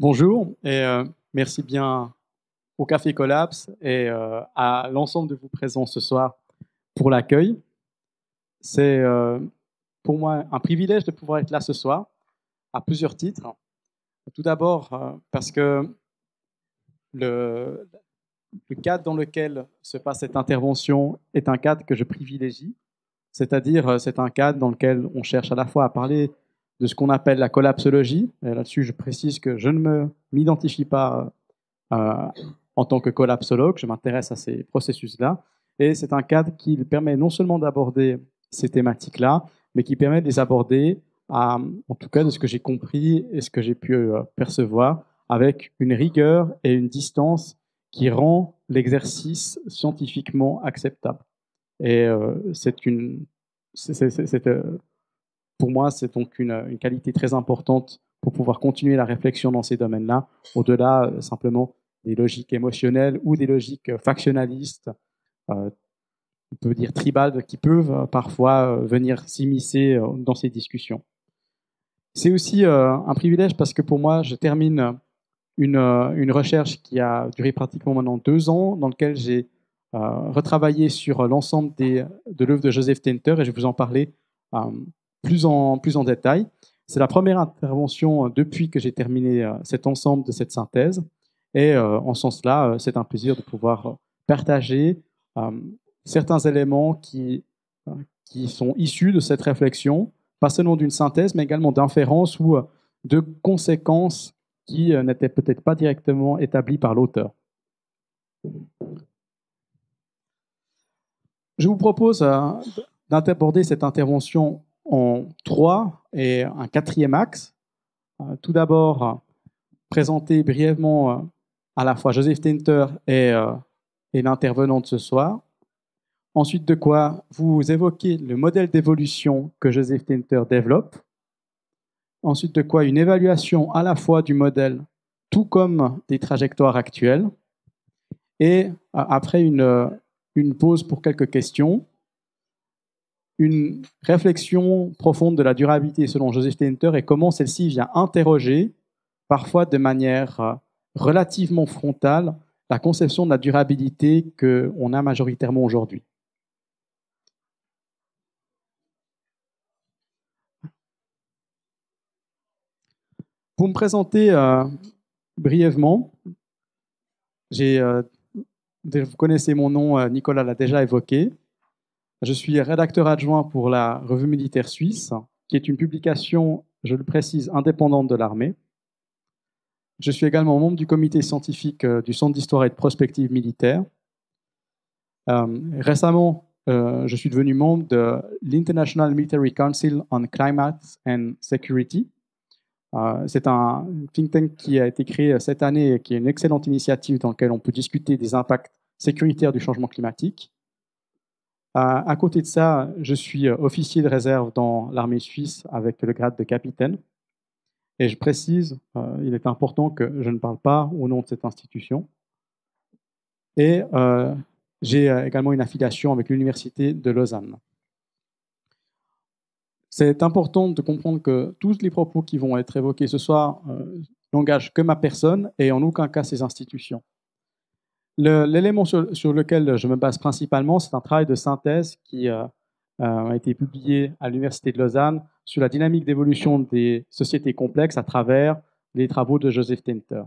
Bonjour et euh, merci bien au Café Collapse et euh, à l'ensemble de vous présents ce soir pour l'accueil. C'est euh, pour moi un privilège de pouvoir être là ce soir à plusieurs titres. Tout d'abord parce que le, le cadre dans lequel se passe cette intervention est un cadre que je privilégie, c'est-à-dire c'est un cadre dans lequel on cherche à la fois à parler de ce qu'on appelle la collapsologie. Là-dessus, je précise que je ne m'identifie pas euh, en tant que collapsologue, je m'intéresse à ces processus-là. Et c'est un cadre qui permet non seulement d'aborder ces thématiques-là, mais qui permet de les aborder, en tout cas de ce que j'ai compris et ce que j'ai pu euh, percevoir, avec une rigueur et une distance qui rend l'exercice scientifiquement acceptable. Et euh, c'est une, pour moi, c'est donc une, qualité très importante pour pouvoir continuer la réflexion dans ces domaines-là, au-delà euh, simplement des logiques émotionnelles ou des logiques euh, factionnalistes, euh, on peut dire tribales, qui peuvent parfois venir s'immiscer dans ces discussions. C'est aussi un privilège parce que pour moi, je termine une, une, recherche qui a duré pratiquement maintenant deux ans, dans laquelle j'ai retravaillé sur l'ensemble de l'œuvre de Joseph Tenter, et je vais vous en parler plus en, plus en détail. C'est la première intervention euh, depuis que j'ai terminé euh, cet ensemble de cette synthèse. Et euh, en ce sens-là, c'est un plaisir de pouvoir partager certains éléments qui, qui sont issus de cette réflexion, pas seulement d'une synthèse, mais également d'inférences ou de conséquences qui n'étaient peut-être pas directement établies par l'auteur. Je vous propose d'aborder cette intervention en trois et un quatrième axe. Euh, tout d'abord, présenter brièvement euh, à la fois Joseph Tenter et, euh, l'intervenant de ce soir. Ensuite de quoi vous évoquez le modèle d'évolution que Joseph Tenter développe. Ensuite de quoi une évaluation à la fois du modèle tout comme des trajectoires actuelles. Et après une pause pour quelques questions une réflexion profonde de la durabilité selon Joseph Tenter et comment celle-ci vient interroger, parfois de manière euh, relativement frontale, la conception de la durabilité qu'on a majoritairement aujourd'hui. Pour me présenter euh, brièvement, euh, vous connaissez mon nom, Nicolas l'a déjà évoqué. Je suis rédacteur adjoint pour la Revue militaire suisse, qui est une publication, je le précise, indépendante de l'armée. Je suis également membre du comité scientifique euh, du Centre d'histoire et de prospective militaire. Euh, récemment, euh, je suis devenu membre de l'International Military Council on Climate and Security. C'est un think tank qui a été créé cette année et qui est une excellente initiative dans laquelle on peut discuter des impacts sécuritaires du changement climatique. À, côté de ça, je suis euh, officier de réserve dans l'armée suisse avec le grade de capitaine. Et je précise, euh, il est important que je ne parle pas au nom de cette institution. Et euh, j'ai également une affiliation avec l'Université de Lausanne. C'est important de comprendre que tous les propos qui vont être évoqués ce soir n'engagent que ma personne et en aucun cas ces institutions. L'élément sur, lequel je me base principalement, c'est un travail de synthèse qui euh, euh, a été publié à l'Université de Lausanne sur la dynamique d'évolution des sociétés complexes à travers les travaux de Joseph Tenter.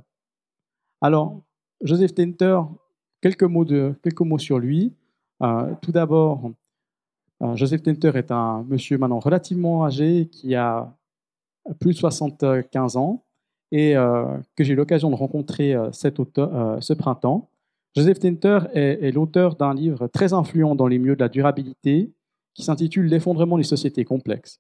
Alors, Joseph Tenter, quelques mots, sur lui. Euh, tout d'abord, Joseph Tenter est un monsieur maintenant relativement âgé qui a plus de 75 ans et que j'ai eu l'occasion de rencontrer cet ce printemps. Joseph Tenter est, l'auteur d'un livre très influent dans les milieux de la durabilité qui s'intitule L'effondrement des sociétés complexes.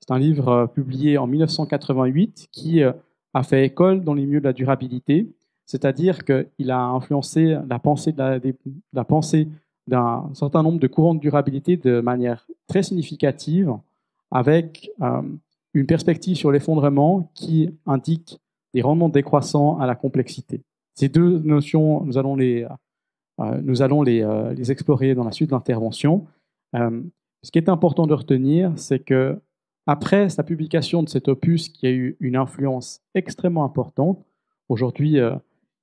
C'est un livre euh, publié en 1988 qui euh, a fait école dans les milieux de la durabilité, c'est-à-dire qu'il a influencé la pensée, la, pensée d'un certain nombre de courants de durabilité de manière très significative, avec euh, une perspective sur l'effondrement qui indique des rendements décroissants à la complexité. Ces deux notions, nous allons les, euh, nous allons euh, les, explorer dans la suite de l'intervention. Euh, ce qui est important de retenir, c'est que après sa publication de cet opus qui a eu une influence extrêmement importante, Aujourd'hui,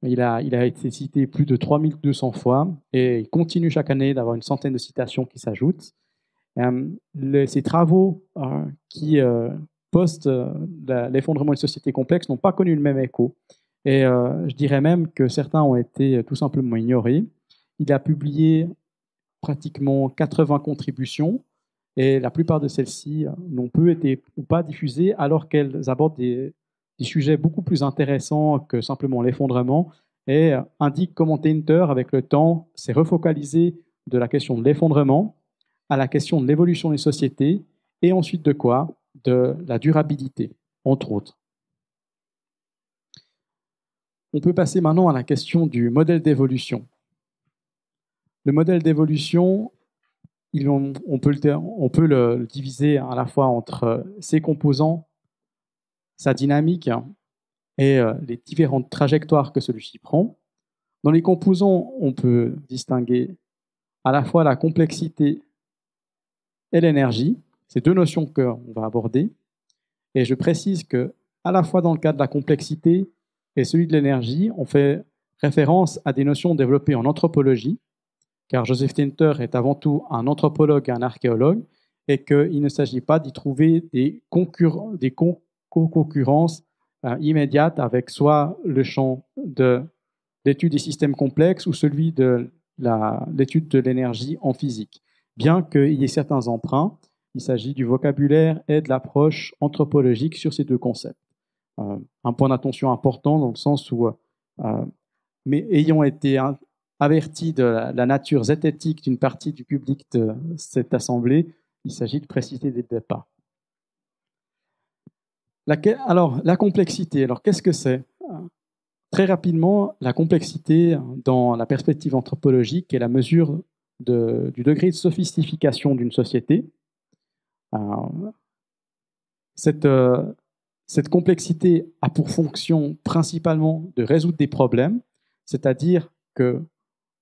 il a, il a été cité plus de 3200 fois et il continue chaque année d'avoir une centaine de citations qui s'ajoutent. ces travaux qui postent l'effondrement d'une société complexe n'ont pas connu le même écho. Et je dirais même que certains ont été tout simplement ignorés. Il a publié pratiquement 80 contributions et la plupart de celles-ci n'ont peu été ou pas diffusées alors qu'elles abordent des, sujets beaucoup plus intéressants que simplement l'effondrement et indique comment Tainter, avec le temps, s'est refocalisé de la question de l'effondrement à la question de l'évolution des sociétés et ensuite de quoi? De la durabilité, entre autres. On peut passer maintenant à la question du modèle d'évolution. Le modèle d'évolution, on, peut, le, diviser à la fois entre ses composants, sa dynamique et euh, les différentes trajectoires que celui-ci prend. Dans les composants, on peut distinguer à la fois la complexité et l'énergie. C'est deux notions qu'on va aborder. Et je précise que, à la fois dans le cas de la complexité et celui de l'énergie, on fait référence à des notions développées en anthropologie, car Joseph Tinter est avant tout un anthropologue et un archéologue, et qu'il ne s'agit pas d'y trouver des, concurrences euh, immédiates avec soit le champ de l'étude des systèmes complexes ou celui de l'étude de l'énergie en physique. Bien qu'il y ait certains emprunts, il s'agit du vocabulaire et de l'approche anthropologique sur ces deux concepts. Euh, un point d'attention important dans le sens où, euh, mais ayant été averti de la, nature zététique d'une partie du public de cette assemblée, il s'agit de préciser dès le départ. alors, la complexité, alors qu'est-ce que c'est? Très rapidement, la complexité dans la perspective anthropologique est la mesure du degré de sophistication d'une société. cette, euh, cette complexité a pour fonction principalement de résoudre des problèmes, c'est-à-dire que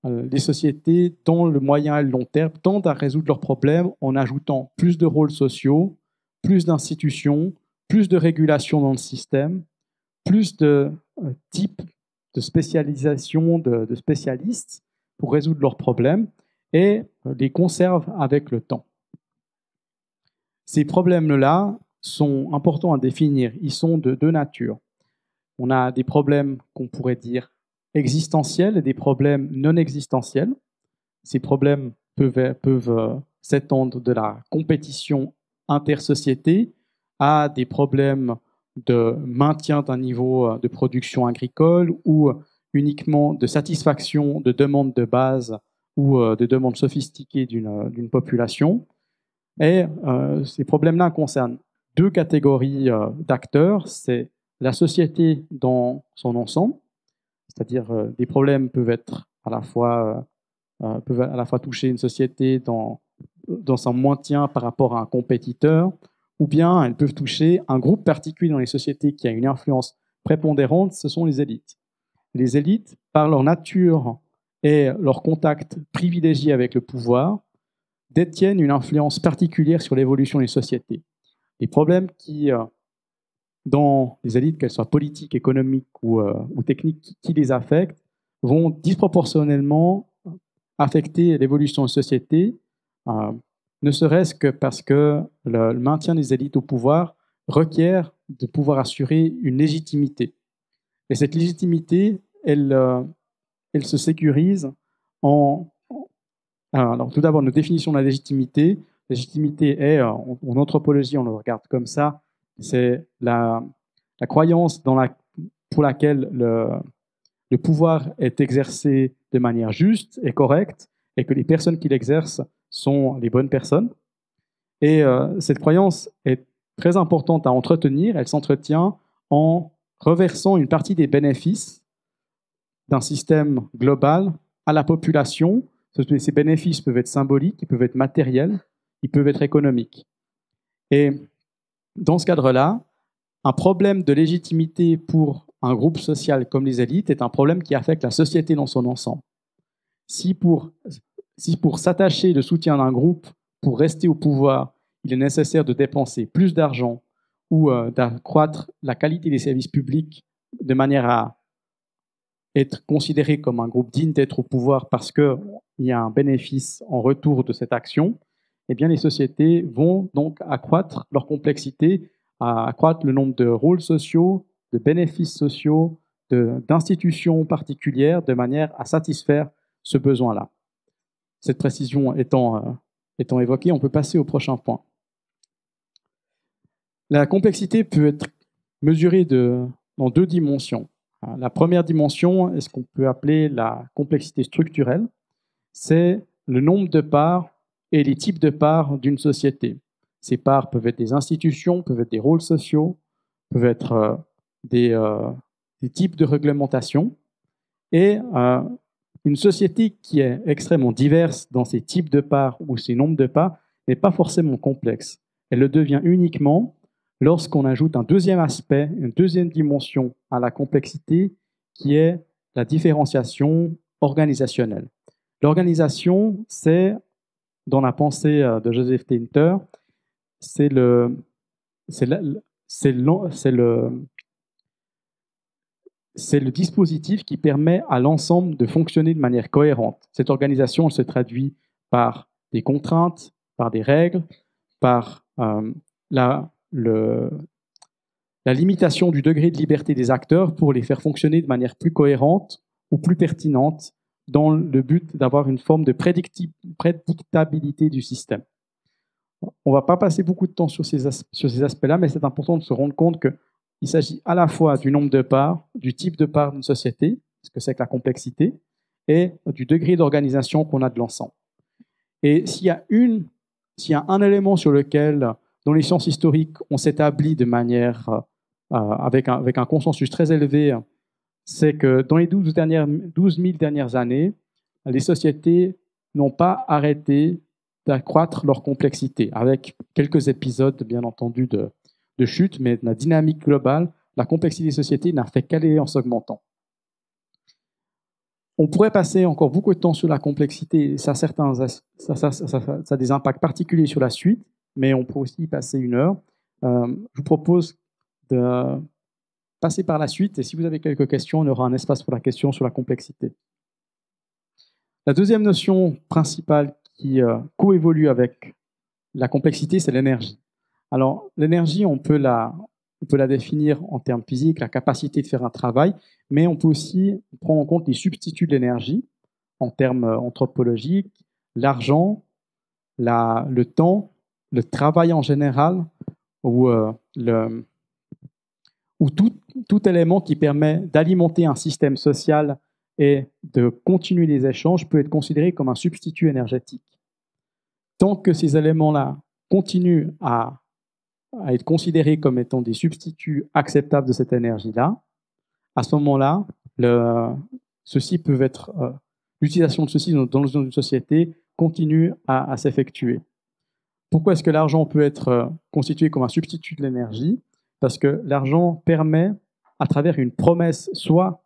euh, les sociétés, dans le moyen et le long terme, tendent à résoudre leurs problèmes en ajoutant plus de rôles sociaux, plus d'institutions, plus de régulation dans le système, plus de euh, types de spécialisation de, de, spécialistes pour résoudre leurs problèmes et euh, les conservent avec le temps. Ces problèmes-là sont importants à définir. Ils sont de deux natures. On a des problèmes qu'on pourrait dire existentiels et des problèmes non existentiels. Ces problèmes peuvent, euh, s'étendre de la compétition intersociété à des problèmes de maintien d'un niveau euh, de production agricole ou uniquement de satisfaction de demandes de base ou euh, de demandes sophistiquées d'une population. Et ces problèmes-là concernent deux catégories d'acteurs. C'est la société dans son ensemble, c'est-à-dire, euh, des problèmes peuvent être à la fois, euh, euh, peuvent à la fois toucher une société dans, dans son maintien par rapport à un compétiteur, ou bien elles peuvent toucher un groupe particulier dans les sociétés qui a une influence prépondérante, ce sont les élites. Les élites, par leur nature et leur contact privilégié avec le pouvoir, détiennent une influence particulière sur l'évolution des sociétés. Les problèmes qui dans les élites, qu'elles soient politiques, économiques ou, euh, techniques, qui les affectent, vont disproportionnellement affecter l'évolution de la société, euh, ne serait-ce que parce que le, maintien des élites au pouvoir requiert de pouvoir assurer une légitimité. Et cette légitimité, elle, euh, elle se sécurise en... Alors, tout d'abord, notre définition de la légitimité. Légitimité est, en anthropologie, on le regarde comme ça, c'est la, croyance pour laquelle le, le, pouvoir est exercé de manière juste et correcte et que les personnes qui l'exercent sont les bonnes personnes. Et euh, cette croyance est très importante à entretenir. Elle s'entretient en reversant une partie des bénéfices d'un système global à la population. Ces bénéfices peuvent être symboliques, ils peuvent être matériels, ils peuvent être économiques. Et dans ce cadre-là, un problème de légitimité pour un groupe social comme les élites est un problème qui affecte la société dans son ensemble. Si pour, si pour s'attacher le soutien d'un groupe, pour rester au pouvoir, il est nécessaire de dépenser plus d'argent ou euh, d'accroître la qualité des services publics de manière à être considéré comme un groupe digne d'être au pouvoir parce qu'il y a un bénéfice en retour de cette action, eh bien les sociétés vont donc accroître leur complexité, accroître le nombre de rôles sociaux, de bénéfices sociaux, d'institutions particulières de manière à satisfaire ce besoin-là. Cette précision étant, euh, étant évoquée, on peut passer au prochain point. La complexité peut être mesurée de, dans deux dimensions. La première dimension est ce qu'on peut appeler la complexité structurelle? C'est le nombre de parts et les types de parts d'une société. Ces parts peuvent être des institutions, peuvent être des rôles sociaux, peuvent être euh, des, euh, des types de réglementation. Et euh, une société qui est extrêmement diverse dans ses types de parts ou ses nombres de parts n'est pas forcément complexe. Elle le devient uniquement lorsqu'on ajoute un deuxième aspect, une deuxième dimension à la complexité, qui est la différenciation organisationnelle. L'organisation, c'est, dans la pensée euh, de Joseph Tinter, c'est le, dispositif qui permet à l'ensemble de fonctionner de manière cohérente. Cette organisation se traduit par des contraintes, par des règles, par euh, la limitation du degré de liberté des acteurs pour les faire fonctionner de manière plus cohérente ou plus pertinente dans le but d'avoir une forme de prédictabilité du système. On ne va pas passer beaucoup de temps sur ces, aspects-là, mais c'est important de se rendre compte que il s'agit à la fois du nombre de parts, du type de parts d'une société, ce que c'est que la complexité, et du degré d'organisation qu'on a de l'ensemble. Et s'il y a une, s'il y a un élément sur lequel, dans les sciences historiques, on s'établit de manière euh, avec un consensus très élevé, c'est que dans les 12, dernières, 12 000 dernières années, les sociétés n'ont pas arrêté d'accroître leur complexité, avec quelques épisodes, bien entendu, de, de chute, mais la dynamique globale, la complexité des sociétés n'a fait qu'aller en s'augmentant. On pourrait passer encore beaucoup de temps sur la complexité, ça, certains, ça, a des impacts particuliers sur la suite, mais on peut aussi y passer une heure. Euh, je vous propose de passer par la suite, et si vous avez quelques questions, on aura un espace pour la question sur la complexité. La deuxième notion principale qui euh, coévolue avec la complexité, c'est l'énergie. Alors, l'énergie, on, peut la, définir en termes physiques, la capacité de faire un travail, mais on peut aussi prendre en compte les substituts de l'énergie en termes euh, anthropologiques, l'argent, le temps, le travail en général, ou, euh, tout, élément qui permet d'alimenter un système social et de continuer les échanges peut être considéré comme un substitut énergétique. Tant que ces éléments-là continuent à être considérés comme étant des substituts acceptables de cette énergie-là, à ce moment-là, ceci peut être euh, l'utilisation de ceci dans, une société continue à, s'effectuer. Pourquoi est-ce que l'argent peut être euh, constitué comme un substitut de l'énergie? Parce que l'argent permet, à travers une promesse, soit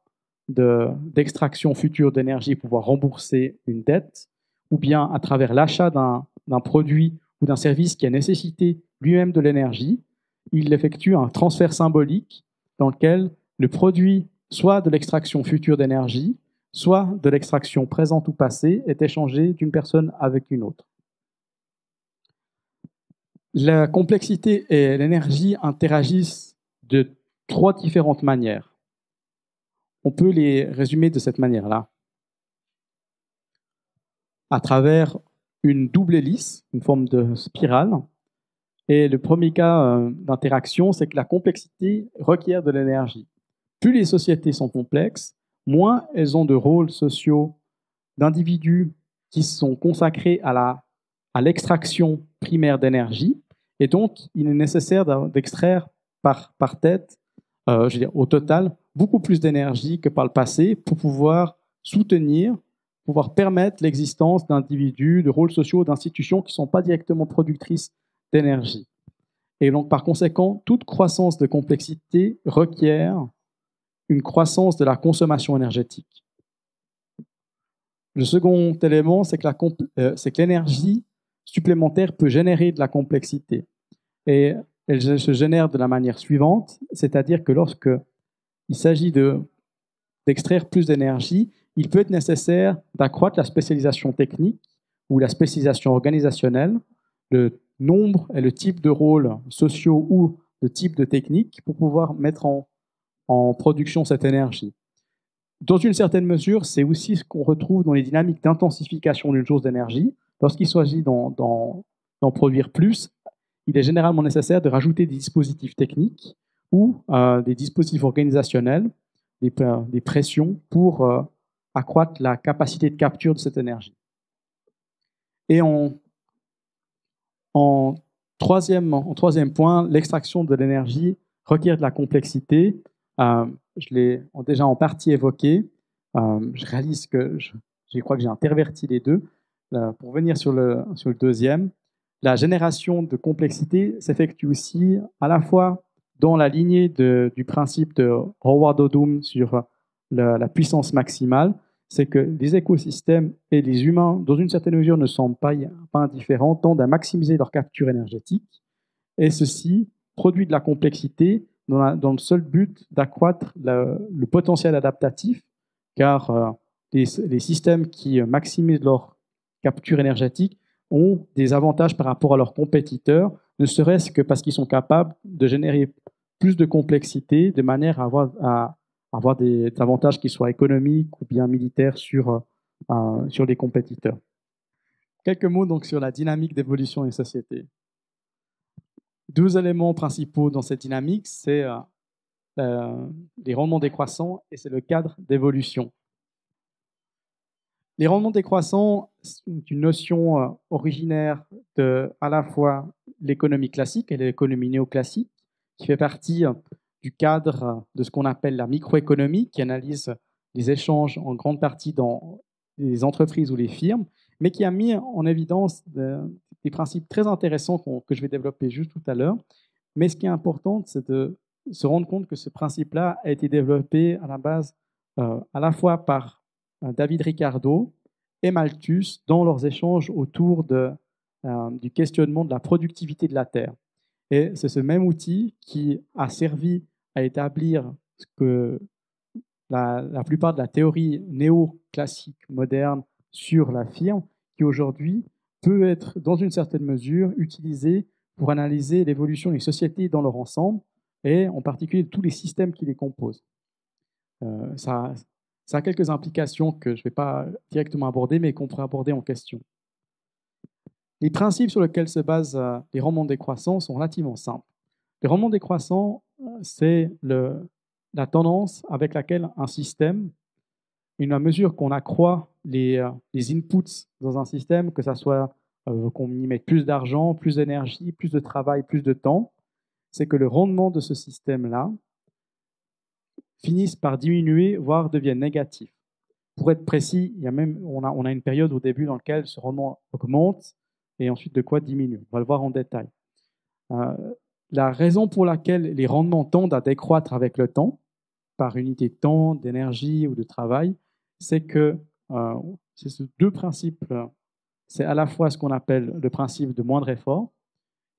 d'extraction future d'énergie, pouvoir rembourser une dette, ou bien à travers l'achat d'un produit ou d'un service qui a nécessité lui-même de l'énergie, il effectue un transfert symbolique dans lequel le produit, soit de l'extraction future d'énergie, soit de l'extraction présente ou passée, est échangé d'une personne avec une autre. La complexité et l'énergie interagissent de trois différentes manières. On peut les résumer de cette manière-là. À travers une double hélice, une forme de spirale, et le premier cas euh, d'interaction, c'est que la complexité requiert de l'énergie. Plus les sociétés sont complexes, moins elles ont de rôles sociaux d'individus qui sont consacrés à l'extraction primaire d'énergie. Et donc, il est nécessaire d'extraire par, tête, euh, je veux dire, au total, beaucoup plus d'énergie que par le passé pour pouvoir soutenir, pouvoir permettre l'existence d'individus, de rôles sociaux, d'institutions qui ne sont pas directement productrices d'énergie. Et donc, par conséquent, toute croissance de complexité requiert une croissance de la consommation énergétique. Le second élément, c'est que euh, l'énergie supplémentaire peut générer de la complexité. Et elle se génère de la manière suivante, c'est-à-dire que lorsque il s'agit de d'extraire plus d'énergie, il peut être nécessaire d'accroître la spécialisation technique ou la spécialisation organisationnelle, le nombre et le type de rôles sociaux ou de type de technique pour pouvoir mettre en, en production cette énergie. Dans une certaine mesure, c'est aussi ce qu'on retrouve dans les dynamiques d'intensification d'une source d'énergie. Lorsqu'il s'agit d'en produire plus, il est généralement nécessaire de rajouter des dispositifs techniques ou euh, des dispositifs organisationnels, des, pressions pour euh, accroître la capacité de capture de cette énergie. Et en, troisième, point, l'extraction de l'énergie requiert de la complexité. Euh, je l'ai déjà en partie évoqué. je réalise que crois que j'ai interverti les deux. Pour venir sur le, deuxième, la génération de complexité s'effectue aussi à la fois dans la lignée du principe de Howard Odum sur la, puissance maximale, c'est que les écosystèmes et les humains, dans une certaine mesure, ne sont pas, indifférents, tendent à maximiser leur capture énergétique, et ceci produit de la complexité dans, le seul but d'accroître le, potentiel adaptatif, car euh, les, systèmes qui maximisent leur capture énergétique ont des avantages par rapport à leurs compétiteurs, ne serait-ce que parce qu'ils sont capables de générer plus de complexité de manière à avoir, des, avantages qui soient économiques ou bien militaires sur, euh, sur les compétiteurs. Quelques mots donc sur la dynamique d'évolution des sociétés. Deux éléments principaux dans cette dynamique, c'est euh, euh, les rendements décroissants et c'est le cadre d'évolution. Les rendements décroissants, c'est une notion euh, originaire de à la fois l'économie classique et l'économie néoclassique, qui fait partie euh, du cadre de ce qu'on appelle la microéconomie, qui analyse les échanges en grande partie dans les entreprises ou les firmes, mais qui a mis en évidence des principes très intéressants que je vais développer juste tout à l'heure. Mais ce qui est important, c'est de se rendre compte que ce principe-là a été développé à la base euh, à la fois par euh, David Ricardo et Malthus dans leurs échanges autour euh, du questionnement de la productivité de la Terre. Et c'est ce même outil qui a servi à établir ce que la, la plupart de la théorie néoclassique moderne sur la firme, qui aujourd'hui peut être, dans une certaine mesure, utilisée pour analyser l'évolution des sociétés dans leur ensemble, et en particulier tous les systèmes qui les composent. Euh, ça, ça a quelques implications que je ne vais pas directement aborder, mais qu'on pourrait aborder en question. Les principes sur lesquels se basent euh, les rendements décroissants sont relativement simples. Les rendements décroissants, euh, c'est la tendance avec laquelle un système, une mesure qu'on accroît les, euh, les, inputs dans un système, que ce soit qu'on y mette plus d'argent, plus d'énergie, plus de travail, plus de temps, c'est que le rendement de ce système-là finissent par diminuer, voire deviennent négatifs. Pour être précis, il y a même, on, a, on a une période au début dans laquelle ce rendement augmente et ensuite de quoi diminue. On va le voir en détail. Euh, la raison pour laquelle les rendements tendent à décroître avec le temps, par unité de temps, d'énergie ou de travail, c'est que euh, c'est ces deux principes. C'est à la fois ce qu'on appelle le principe de moindre effort,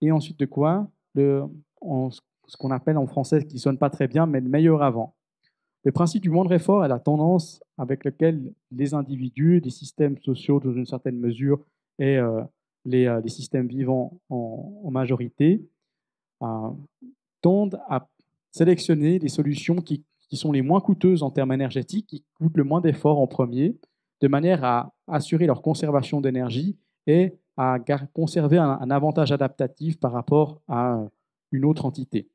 et ensuite de quoi ce qu'on appelle en français, qui ne sonne pas très bien, mais le meilleur avant. Le principe du moindre effort est la tendance avec laquelle les individus, les systèmes sociaux dans une certaine mesure et euh, euh, les, systèmes vivants en, majorité euh, tendent à sélectionner les solutions qui, sont les moins coûteuses en termes énergétiques, qui coûtent le moins d'efforts en premier, de manière à assurer leur conservation d'énergie et à conserver un avantage adaptatif par rapport à une autre entité.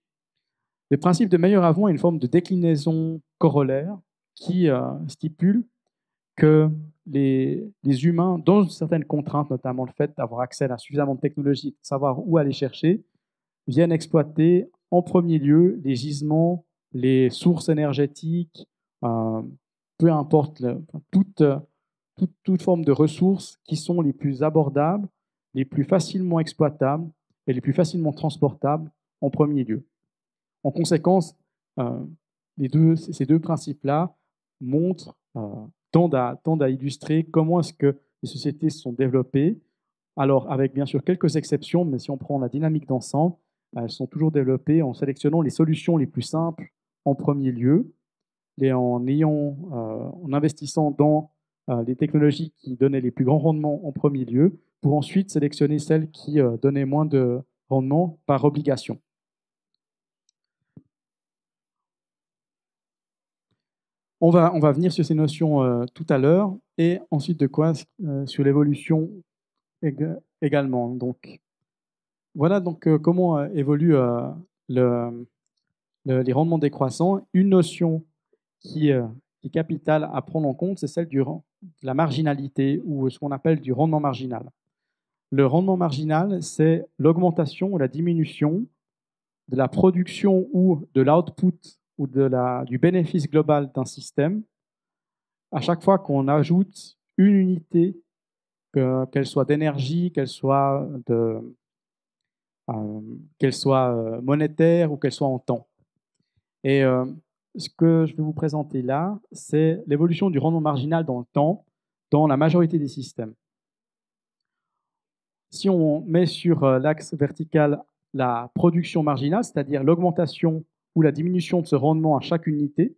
Le principe de meilleur avant est une forme de déclinaison corollaire qui euh, stipule que les, humains, dans certaines contraintes, notamment le fait d'avoir accès à suffisamment de technologie, de savoir où aller chercher, viennent exploiter en premier lieu les gisements, les sources énergétiques, euh, peu importe, toute, toute forme de ressources qui sont les plus abordables, les plus facilement exploitables et les plus facilement transportables en premier lieu. En conséquence, euh, ces deux principes-là montrent, euh, tendent, à, illustrer comment est-ce que les sociétés se sont développées. Alors, avec bien sûr quelques exceptions, mais si on prend la dynamique d'ensemble, elles sont toujours développées en sélectionnant les solutions les plus simples en premier lieu, et en, ayant, en investissant dans les technologies qui donnaient les plus grands rendements en premier lieu, pour ensuite sélectionner celles qui donnaient moins de rendement par obligation. On va, venir sur ces notions tout à l'heure et ensuite de quoi sur l'évolution également. Donc, voilà donc euh, comment euh, évolue euh, le, les rendements décroissants. Une notion qui, est capitale à prendre en compte, c'est celle du, de la marginalité ou ce qu'on appelle du rendement marginal. Le rendement marginal, c'est l'augmentation ou la diminution de la production ou de l'output ou de la, du bénéfice global d'un système à chaque fois qu'on ajoute une unité qu'elle soit d'énergie, qu'elle soit, euh, qu'elle soit euh, monétaire ou qu'elle soit en temps. Et euh, ce que je vais vous présenter là, c'est l'évolution du rendement marginal dans le temps dans la majorité des systèmes. Si on met sur l'axe vertical la production marginale, c'est-à-dire l'augmentation ou la diminution de ce rendement à chaque unité,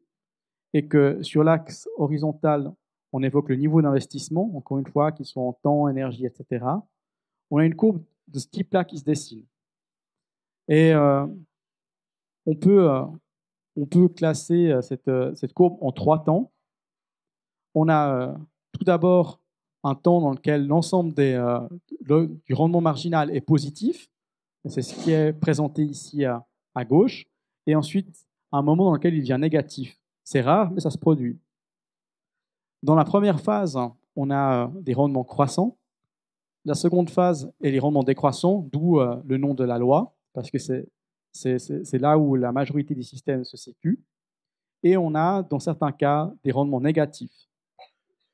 et que sur l'axe horizontal, on évoque le niveau d'investissement, encore une fois, qui soit en temps, énergie, etc. On a une courbe de ce type-là qui se dessine. Et euh, on, peut, euh, on peut classer euh, cette, courbe en trois temps. On a tout d'abord un temps dans lequel l'ensemble du rendement marginal est positif. C'est ce qui est présenté ici à gauche. Et ensuite, un moment dans lequel il devient négatif. C'est rare, mais ça se produit. Dans la première phase, on a des rendements croissants. La seconde phase est les rendements décroissants, d'où euh, le nom de la loi, parce que c'est là où la majorité des systèmes se situent. Et on a, dans certains cas, des rendements négatifs.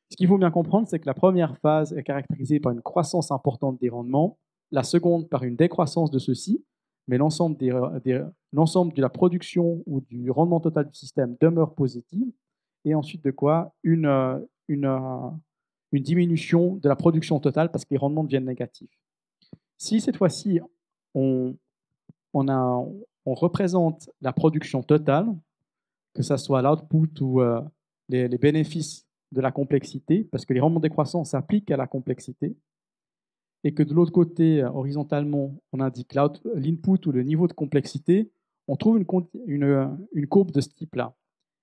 Ce qu'il faut bien comprendre, c'est que la première phase est caractérisée par une croissance importante des rendements, la seconde par une décroissance de ceux-ci, mais l'ensemble de la production ou du rendement total du système demeure positif et ensuite de quoi une, diminution de la production totale parce que les rendements deviennent négatifs. Si cette fois-ci, on, représente la production totale, que ce soit l'output ou euh, les, bénéfices de la complexité, parce que les rendements décroissants s'appliquent à la complexité, et que de l'autre côté, horizontalement, on indique l'input ou le niveau de complexité, on trouve une, une, une courbe de ce type-là.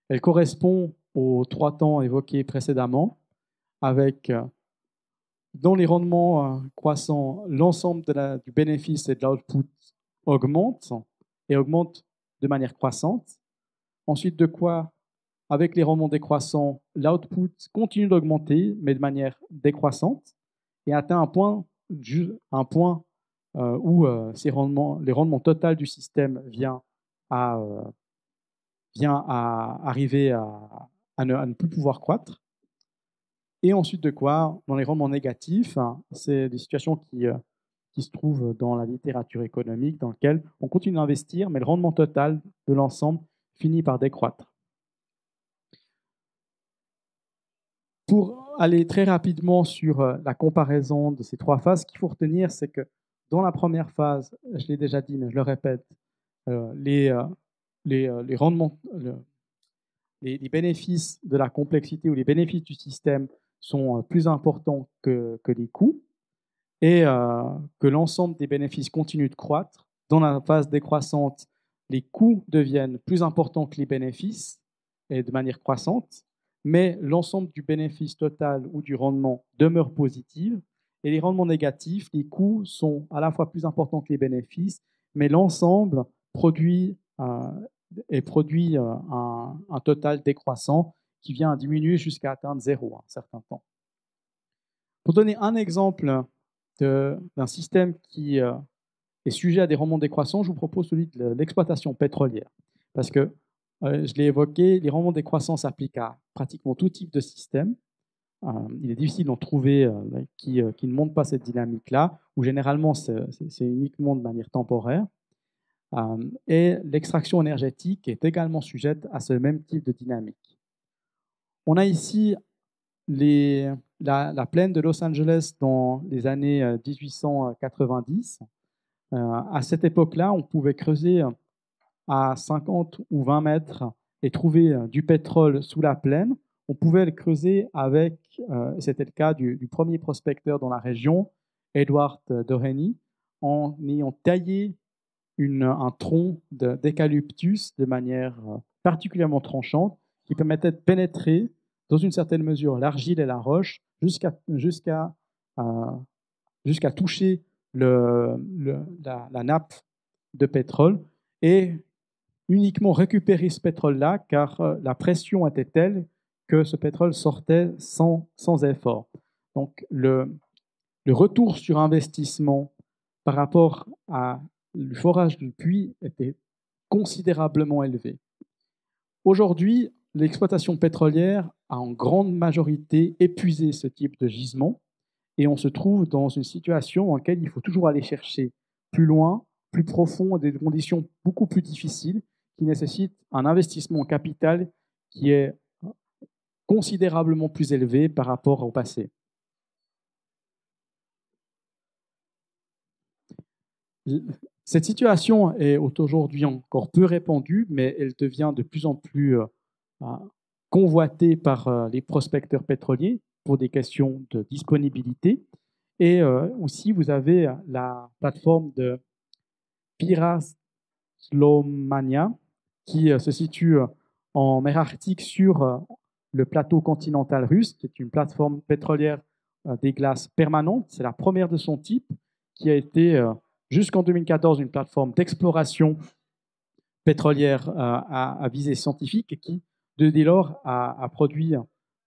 Elle correspond aux trois temps évoqués précédemment, avec euh, dans les rendements euh, croissants, l'ensemble du bénéfice et de l'output augmente et augmente de manière croissante. Ensuite, de quoi, avec les rendements décroissants, l'output continue d'augmenter, mais de manière décroissante, et atteint un point, un point euh, où ces rendements, les rendements total du système vient à, à arriver à, ne, plus pouvoir croître. Et ensuite de quoi, dans les rendements négatifs, hein, c'est des situations qui, euh, qui se trouvent dans la littérature économique, dans lesquelles on continue d'investir, mais le rendement total de l'ensemble finit par décroître. Pour aller très rapidement sur euh, la comparaison de ces trois phases, ce qu'il faut retenir, c'est que dans la première phase, je l'ai déjà dit, mais je le répète, euh, les, les, les rendements, les, bénéfices de la complexité ou les bénéfices du système sont euh, plus importants que, les coûts et euh, que l'ensemble des bénéfices continue de croître. Dans la phase décroissante, les coûts deviennent plus importants que les bénéfices et de manière croissante, mais l'ensemble du bénéfice total ou du rendement demeure positif. Et les rendements négatifs, les coûts sont à la fois plus importants que les bénéfices, mais l'ensemble produit euh, produit euh, un, total décroissant qui vient à diminuer jusqu'à atteindre zéro à un certain temps. Pour donner un exemple d'un système qui euh, est sujet à des rendements décroissants, je vous propose celui de l'exploitation pétrolière. Parce que, je l'ai évoqué, les rendements décroissants s'appliquent à pratiquement tout type de système. il est difficile d'en trouver qui, qui, ne montrent pas cette dynamique-là, ou généralement c'est uniquement de manière temporaire. Euh, et l'extraction énergétique est également sujette à ce même type de dynamique. On a ici la, plaine de Los Angeles dans les années 1890. Euh, euh, à cette époque-là, on pouvait creuser à 50 ou 20 mètres et trouver du pétrole sous la plaine, on pouvait le creuser avec, c'était le cas du, premier prospecteur dans la région, Edward Doheny, en ayant taillé un tronc d'eucalyptus de, manière euh, particulièrement tranchante qui permettait de pénétrer dans une certaine mesure l'argile et la roche jusqu'à jusqu'à euh, toucher la, la, nappe de pétrole et uniquement récupérer ce pétrole-là car euh, la pression était telle que ce pétrole sortait sans, sans effort. Donc le, le retour sur investissement par rapport à le forage du puits était considérablement élevé. Aujourd'hui, l'exploitation pétrolière a en grande majorité épuisé ce type de gisement et on se trouve dans une situation dans laquelle il faut toujours aller chercher plus loin, plus profond, des conditions beaucoup plus difficiles qui nécessitent un investissement en capital qui est considérablement plus élevé par rapport au passé. Cette situation est aujourd'hui encore peu répandue, mais elle devient de plus en plus euh, convoitée par euh, les prospecteurs pétroliers pour des questions de disponibilité. Et euh, aussi, vous avez la plateforme de Piraslomania qui se situe en mer Arctique sur le plateau continental russe, qui est une plateforme pétrolière des glaces permanente. C'est la première de son type qui a été jusqu'en 2014 une plateforme d'exploration pétrolière euh, à, visée scientifique et qui, dès lors, a, produit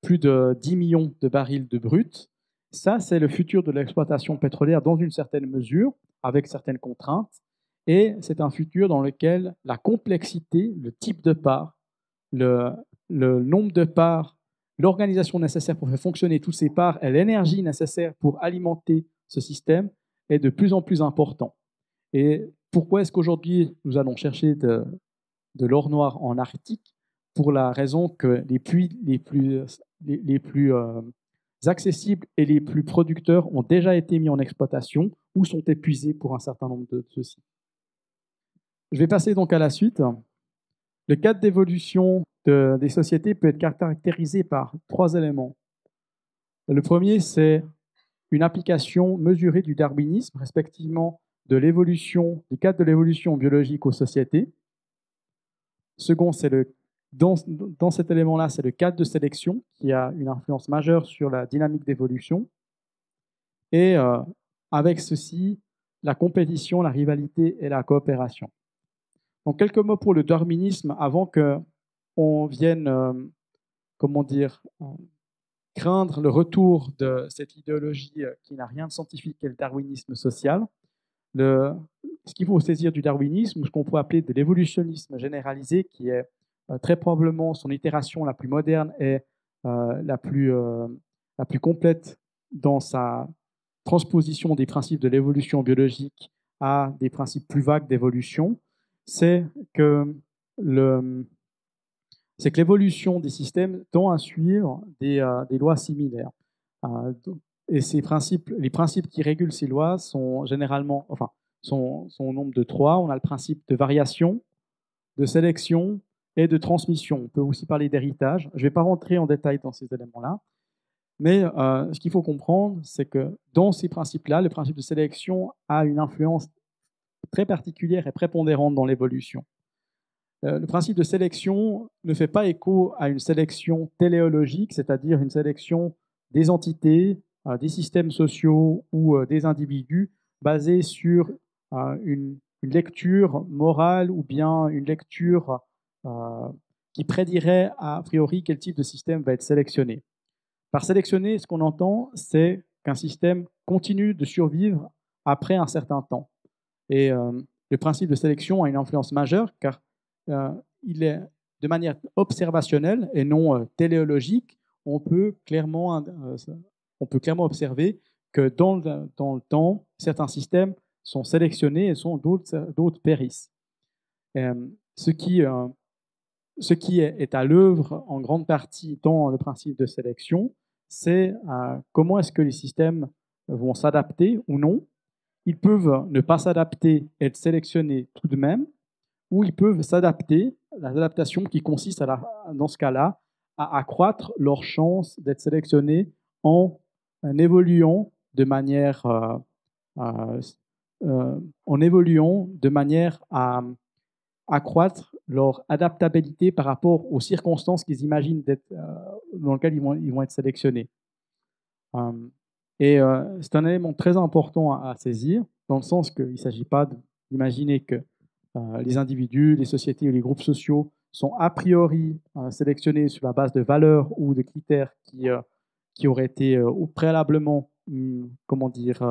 plus de 10 millions de barils de brut. Ça, c'est le futur de l'exploitation pétrolière dans une certaine mesure, avec certaines contraintes. Et c'est un futur dans lequel la complexité, le type de part, le, nombre de parts, l'organisation nécessaire pour faire fonctionner toutes ces parts et l'énergie nécessaire pour alimenter ce système est de plus en plus important. Et pourquoi est-ce qu'aujourd'hui nous allons chercher de, l'or noir en Arctique? Pour la raison que les puits les plus, les, plus euh, accessibles et les plus producteurs ont déjà été mis en exploitation ou sont épuisés pour un certain nombre de ceux-ci. Je vais passer donc à la suite. Le cadre d'évolution des sociétés peut être caractérisé par trois éléments. Le premier, c'est une application mesurée du darwinisme, respectivement de l'évolution, du cadre de l'évolution biologique aux sociétés. Second, c'est le, dans, cet élément-là, c'est le cadre de sélection qui a une influence majeure sur la dynamique d'évolution. Et euh, avec ceci, la compétition, la rivalité et la coopération. Donc quelques mots pour le darwinisme avant que on vienne, euh, comment dire, craindre le retour de cette idéologie euh, qui n'a rien de scientifique qu'est le darwinisme social. Ce qu'il faut saisir du darwinisme, ce qu'on peut appeler de l'évolutionnisme généralisé, qui est euh, très probablement son itération la plus moderne et la, plus, la plus complète dans sa transposition des principes de l'évolution biologique à des principes plus vagues d'évolution, c'est que c'est que l'évolution des systèmes tend à suivre des, euh, lois similaires. Euh, et ces principes, les principes qui régulent ces lois sont généralement, enfin, sont, sont au nombre de trois. On a le principe de variation, de sélection et de transmission. On peut aussi parler d'héritage. Je ne vais pas rentrer en détail dans ces éléments-là. Mais euh, ce qu'il faut comprendre, c'est que dans ces principes-là, le principe de sélection a une influence très particulière et prépondérante dans l'évolution. Euh, le principe de sélection ne fait pas écho à une sélection téléologique, c'est-à-dire une sélection des entités, euh, des systèmes sociaux ou euh, des individus basée sur une, lecture morale ou bien une lecture qui prédirait a priori quel type de système va être sélectionné. Par sélectionner, ce qu'on entend, c'est qu'un système continue de survivre après un certain temps. Et le principe de sélection a une influence majeure car euh, il est de manière observationnelle et non euh, téléologique, on peut clairement, euh, on peut clairement observer que dans le, dans le temps, certains systèmes sont sélectionnés et sont d'autres périssent. ce qui, ce qui est, à l'œuvre en grande partie dans le principe de sélection, c'est comment est-ce que les systèmes vont s'adapter ou non. Ils peuvent ne pas s'adapter être sélectionnés tout de même, où ils peuvent s'adapter, l'adaptation qui consiste à dans ce cas-là à accroître leurs chances d'être sélectionnés en, évoluant de manière en évoluant de manière à accroître leur adaptabilité par rapport aux circonstances qu'ils imaginent dans lesquelles ils vont être sélectionnés. Et c'est un élément très important à, saisir, dans le sens qu'il ne s'agit pas d'imaginer que les individus, les sociétés ou les groupes sociaux sont a priori sélectionnés sur la base de valeurs ou de critères qui, qui auraient été préalablement, hmm, comment dire,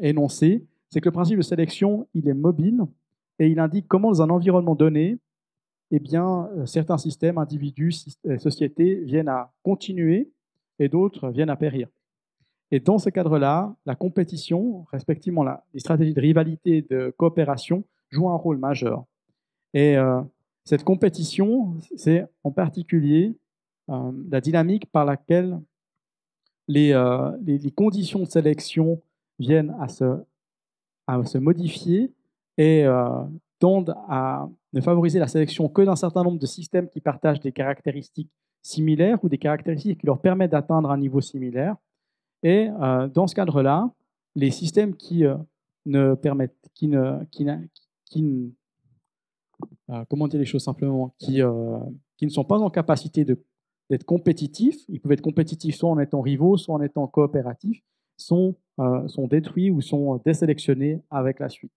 énoncés. C'est que le principe de sélection, il est mobile et il indique comment, dans un environnement donné, eh bien, certains systèmes, individus, sociétés viennent à continuer et d'autres viennent à périr. Et dans ce cadre-là, la compétition, respectivement les stratégies de rivalité et de coopération, jouent un rôle majeur. Et euh, cette compétition, c'est en particulier euh, la dynamique par laquelle euh, les, les, conditions de sélection viennent à se, à se modifier et tendent à ne favoriser la sélection que d'un certain nombre de systèmes qui partagent des caractéristiques similaires ou des caractéristiques qui leur permettent d'atteindre un niveau similaire. Et euh, dans ce cadre-là, les systèmes qui euh, ne permettent, qui ne, qui, euh, comment dire les choses simplement, qui, qui ne sont pas en capacité d'être compétitifs, ils peuvent être compétitifs soit en étant rivaux, soit en étant coopératifs, sont, sont détruits ou sont désélectionnés avec la suite.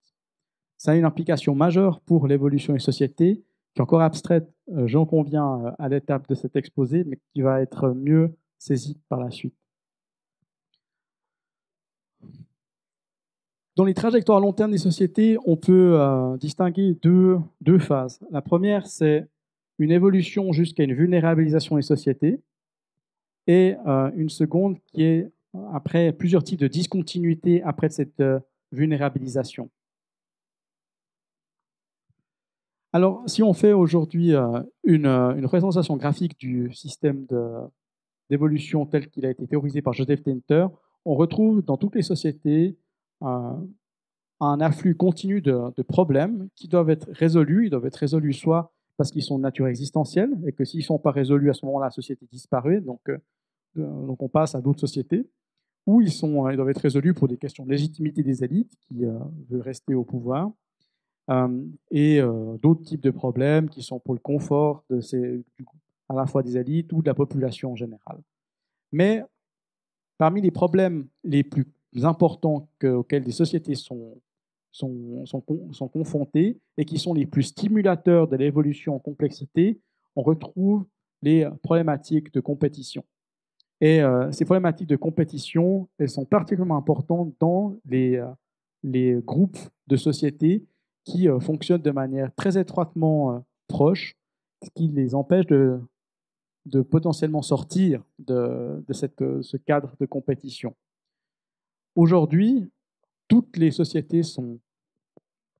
Ça a une implication majeure pour l'évolution des sociétés, qui est encore abstraite, j'en conviens, à l'étape de cet exposé, mais qui va être mieux saisie par la suite. Dans les trajectoires long terme des sociétés, on peut euh, distinguer deux, deux, phases. La première, c'est une évolution jusqu'à une vulnérabilisation des sociétés, et euh, une seconde qui est après plusieurs types de discontinuité après cette euh, vulnérabilisation. Alors, si on fait aujourd'hui une, une, représentation graphique du système d'évolution tel qu'il a été théorisé par Joseph Tenter, on retrouve dans toutes les sociétés un afflux continu de, problèmes qui doivent être résolus. Ils doivent être résolus soit parce qu'ils sont de nature existentielle et que s'ils ne sont pas résolus, à ce moment-là, la société disparaît, donc, euh, donc on passe à d'autres sociétés, ou ils, sont, ils doivent être résolus pour des questions de légitimité des élites qui euh, veulent rester au pouvoir, euh, et d'autres types de problèmes qui sont pour le confort à la fois des élites ou de la population en général. Mais parmi les problèmes les plus importants auxquels des sociétés sont, sont, sont, confrontés et qui sont les plus stimulateurs de l'évolution en complexité, on retrouve les problématiques de compétition. Et euh, ces problématiques de compétition, elles sont particulièrement importantes dans les, euh, les groupes de sociétés qui euh, fonctionnent de manière très étroitement proche, ce qui les empêche de, de potentiellement sortir de, de cette, ce cadre de compétition. Aujourd'hui, toutes les sociétés sont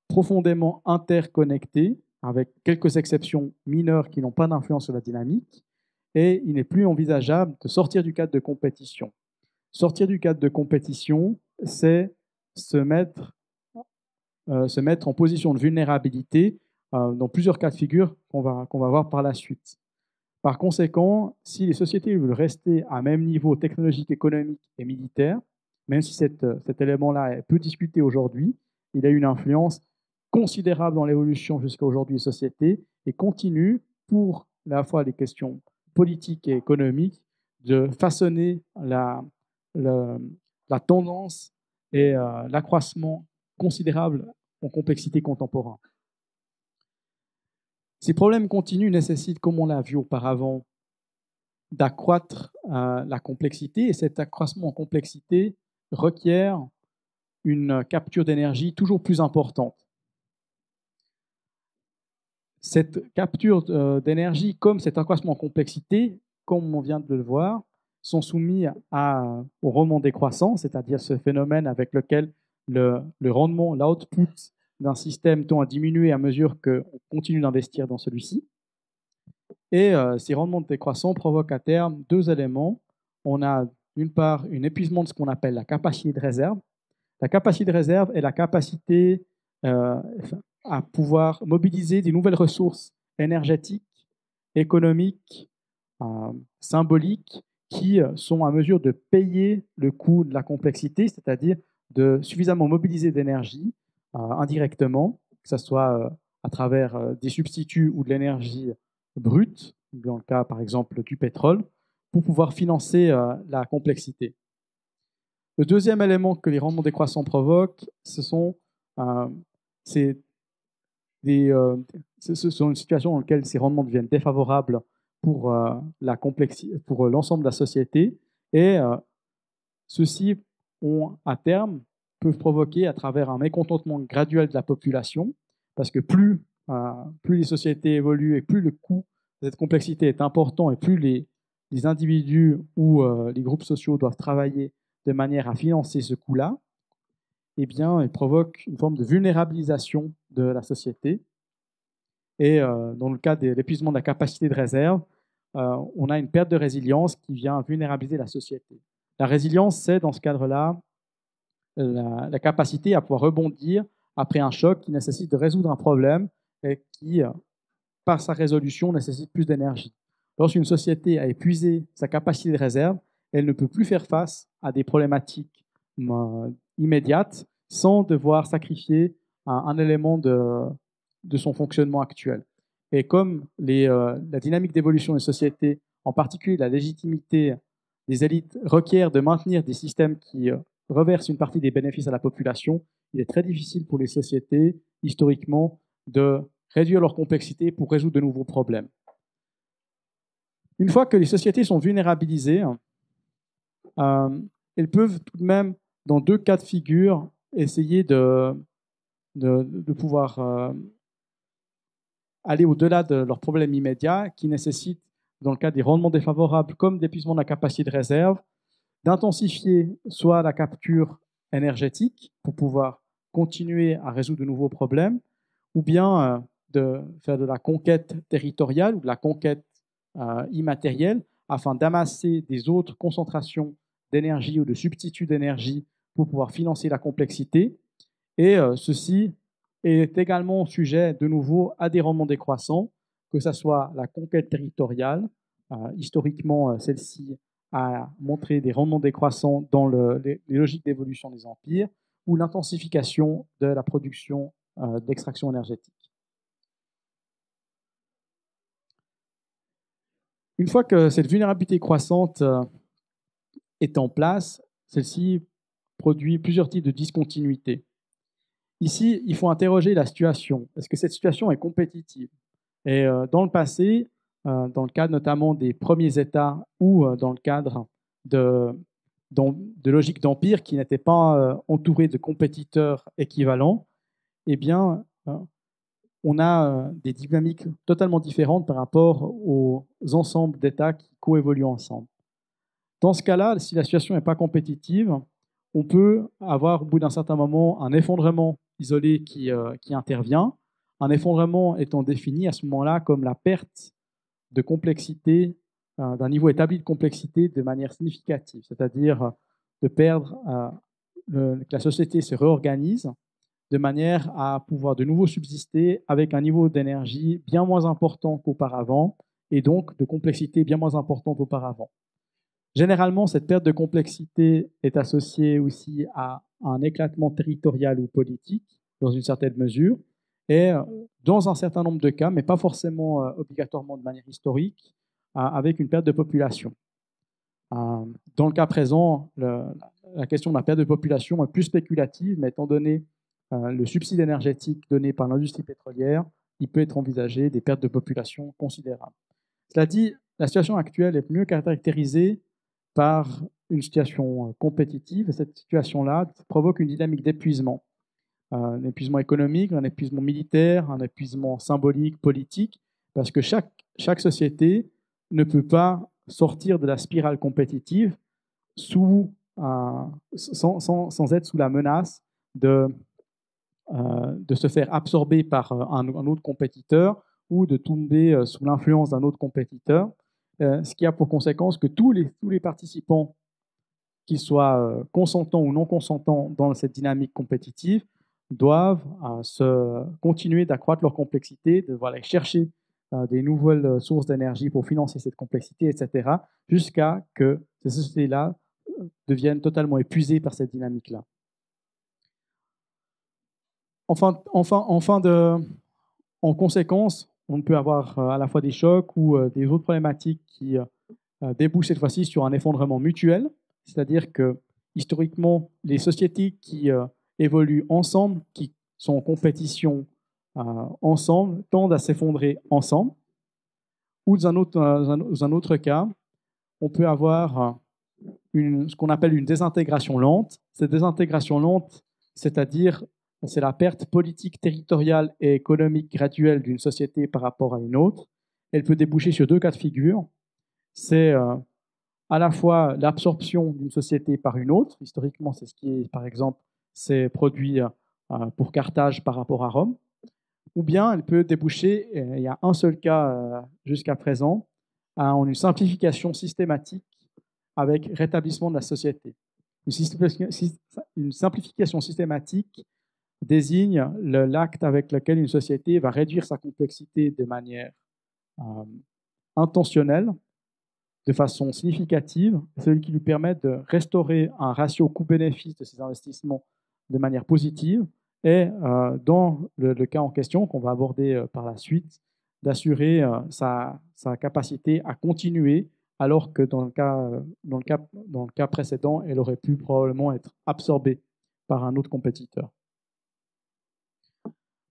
profondément interconnectées, avec quelques exceptions mineures qui n'ont pas d'influence sur la dynamique, et il n'est plus envisageable de sortir du cadre de compétition. Sortir du cadre de compétition, c'est se mettre, euh, se mettre en position de vulnérabilité euh, dans plusieurs cas de figure qu'on va, qu'on va voir par la suite. Par conséquent, si les sociétés veulent rester à même niveau technologique, économique et militaire, même si cet élément-là est peu discuté aujourd'hui, il a une influence considérable dans l'évolution jusqu'à aujourd'hui des sociétés et continue pour la fois les questions politiques et économiques de façonner la, la, tendance et euh, l'accroissement considérable en complexité contemporaine. Ces problèmes continus nécessitent, comme on l'a vu auparavant, d'accroître euh, la complexité et cet accroissement en complexité requiert une capture d'énergie toujours plus importante. Cette capture euh, d'énergie, comme cet accroissement en complexité, comme on vient de le voir, sont soumis à, au rendement décroissant, c'est-à-dire ce phénomène avec lequel le, rendement, l'output d'un système tend à diminuer à mesure qu'on continue d'investir dans celui-ci. Et euh, ces rendements décroissants provoquent à terme deux éléments. On a d'une part, un épuisement de ce qu'on appelle la capacité de réserve. La capacité de réserve est la capacité, euh, à pouvoir mobiliser des nouvelles ressources énergétiques, économiques, euh, symboliques, qui sont à mesure de payer le coût de la complexité, c'est-à-dire de suffisamment mobiliser d'énergie indirectement, que ce soit à travers des substituts ou de l'énergie brute, dans le cas par exemple du pétrole, pour pouvoir financer la complexité. Le deuxième élément que les rendements décroissants provoquent, ce sont, euh, des, euh, ce sont une situation dans laquelle ces rendements deviennent défavorables pour euh, la pour l'ensemble de la société, et euh, ceux-ci ont à terme peuvent provoquer à travers un mécontentement graduel de la population, parce que plus, plus les sociétés évoluent et plus le coût de cette complexité est important et plus les, les individus ou les groupes sociaux doivent travailler de manière à financer ce coût-là, eh bien, il provoque une forme de vulnérabilisation de la société. Et euh, dans le cas de l'épuisement de la capacité de réserve, euh, on a une perte de résilience qui vient vulnérabiliser la société. La résilience, c'est dans ce cadre-là la, capacité à pouvoir rebondir après un choc qui nécessite de résoudre un problème et qui, euh, par sa résolution, nécessite plus d'énergie. Lorsqu'une société a épuisé sa capacité de réserve, elle ne peut plus faire face à des problématiques euh, immédiates sans devoir sacrifier un, élément de, son fonctionnement actuel. Et comme euh, la dynamique d'évolution des sociétés, en particulier la légitimité des élites, requiert de maintenir des systèmes qui euh, reversent une partie des bénéfices à la population, il est très difficile pour les sociétés, historiquement, de réduire leur complexité pour résoudre de nouveaux problèmes. Une fois que les sociétés sont vulnérabilisées, euh, elles peuvent tout de même, dans deux cas de figure, essayer de, de, pouvoir euh, aller au-delà de leurs problèmes immédiats qui nécessitent, dans le cas des rendements défavorables comme d'épuisement de la capacité de réserve, d'intensifier soit la capture énergétique pour pouvoir continuer à résoudre de nouveaux problèmes, ou bien euh, de faire de la conquête territoriale ou de la conquête immatérielle afin d'amasser des autres concentrations d'énergie ou de substituts d'énergie pour pouvoir financer la complexité. Et euh, ceci est également sujet de nouveau à des rendements décroissants, que ce soit la conquête territoriale. Euh, historiquement, euh, celle-ci a montré des rendements décroissants dans les, logiques d'évolution des empires ou l'intensification de la production d'extraction énergétique. Une fois que cette vulnérabilité croissante est en place, celle-ci produit plusieurs types de discontinuité. Ici, il faut interroger la situation. Est-ce que cette situation est compétitive? Et euh, dans le passé, euh, dans le cadre notamment des premiers États ou euh, dans le cadre de, de logiques d'empire qui n'étaient pas entourés de compétiteurs équivalents, eh bien, on a des dynamiques totalement différentes par rapport aux ensembles d'États qui coévoluent ensemble. Dans ce cas-là, si la situation n'est pas compétitive, on peut avoir au bout d'un certain moment un effondrement isolé qui, euh, qui intervient. Un effondrement étant défini à ce moment-là comme la perte de complexité, euh, d'un niveau établi de complexité de manière significative, c'est-à-dire de perdre, euh, que la société se réorganise de manière à pouvoir de nouveau subsister avec un niveau d'énergie bien moins important qu'auparavant et donc de complexité bien moins importante qu'auparavant. Généralement, cette perte de complexité est associée aussi à un éclatement territorial ou politique, dans une certaine mesure, et euh, dans un certain nombre de cas, mais pas forcément euh, obligatoirement de manière historique, euh, avec une perte de population. Dans le cas présent, la question de la perte de population est plus spéculative, mais étant donné le subside énergétique donné par l'industrie pétrolière, il peut être envisagé des pertes de population considérables. Cela dit, la situation actuelle est mieux caractérisée par une situation euh, compétitive. Et cette situation-là provoque une dynamique d'épuisement. Un épuisement économique, un épuisement militaire, un épuisement symbolique, politique, parce que chaque, chaque société ne peut pas sortir de la spirale compétitive sans, être sous la menace de, euh, de se faire absorber par un, un, autre compétiteur ou de tomber euh, sous l'influence d'un autre compétiteur. Euh, ce qui a pour conséquence que tous les, tous les participants, qu'ils soient euh, consentants ou non consentants dans cette dynamique compétitive, doivent se continuer d'accroître leur complexité, de chercher des nouvelles sources d'énergie pour financer cette complexité, etc., jusqu'à que ces sociétés-là deviennent totalement épuisées par cette dynamique-là. Enfin, enfin, enfin en conséquence, on peut avoir à la fois des chocs ou des autres problématiques qui débouchent cette fois-ci sur un effondrement mutuel, c'est-à-dire que historiquement, les sociétés qui évoluent ensemble, qui sont en compétition ensemble, tendent à s'effondrer ensemble. Ou dans un autre, un autre cas, on peut avoir une, ce qu'on appelle une désintégration lente. Cette désintégration lente, c'est-à-dire c'est la perte politique, territoriale et économique graduelle d'une société par rapport à une autre. Elle peut déboucher sur deux cas de figure. C'est euh, à la fois l'absorption d'une société par une autre. Historiquement, c'est ce qui est, par exemple, s'est produit euh, pour Carthage par rapport à Rome. Ou bien elle peut déboucher, il y a un seul cas euh, jusqu'à présent, en une simplification systématique avec rétablissement de la société. Une simplification systématique désigne l'acte avec lequel une société va réduire sa complexité de manière euh, intentionnelle, de façon significative, celui qui lui permet de restaurer un ratio coût-bénéfice de ses investissements de manière positive et, euh, dans le, cas en question qu'on va aborder euh, par la suite, d'assurer sa, capacité à continuer alors que dans le, cas, dans, le cas, dans le cas précédent, elle aurait pu probablement être absorbée par un autre compétiteur.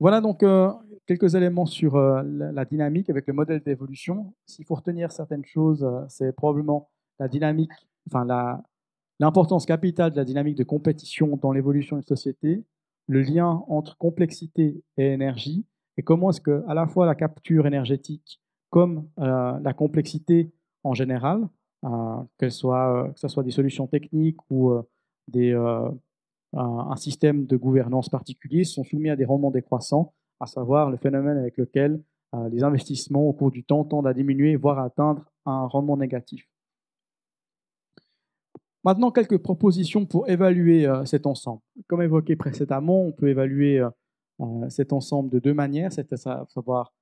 Voilà donc euh, quelques éléments sur euh, la, dynamique avec le modèle d'évolution. S'il faut retenir certaines choses, euh, c'est probablement la dynamique, enfin l'importance capitale de la dynamique de compétition dans l'évolution d'une société, le lien entre complexité et énergie, et comment est-ce que à la fois la capture énergétique comme la complexité en général, que ce soit des solutions techniques ou des, un système de gouvernance particulier sont soumis à des rendements décroissants, à savoir le phénomène avec lequel euh, les investissements au cours du temps tendent à diminuer, voire à atteindre un rendement négatif. Maintenant, quelques propositions pour évaluer euh, cet ensemble. Comme évoqué précédemment, on peut évaluer euh, cet ensemble de deux manières, c'est à savoir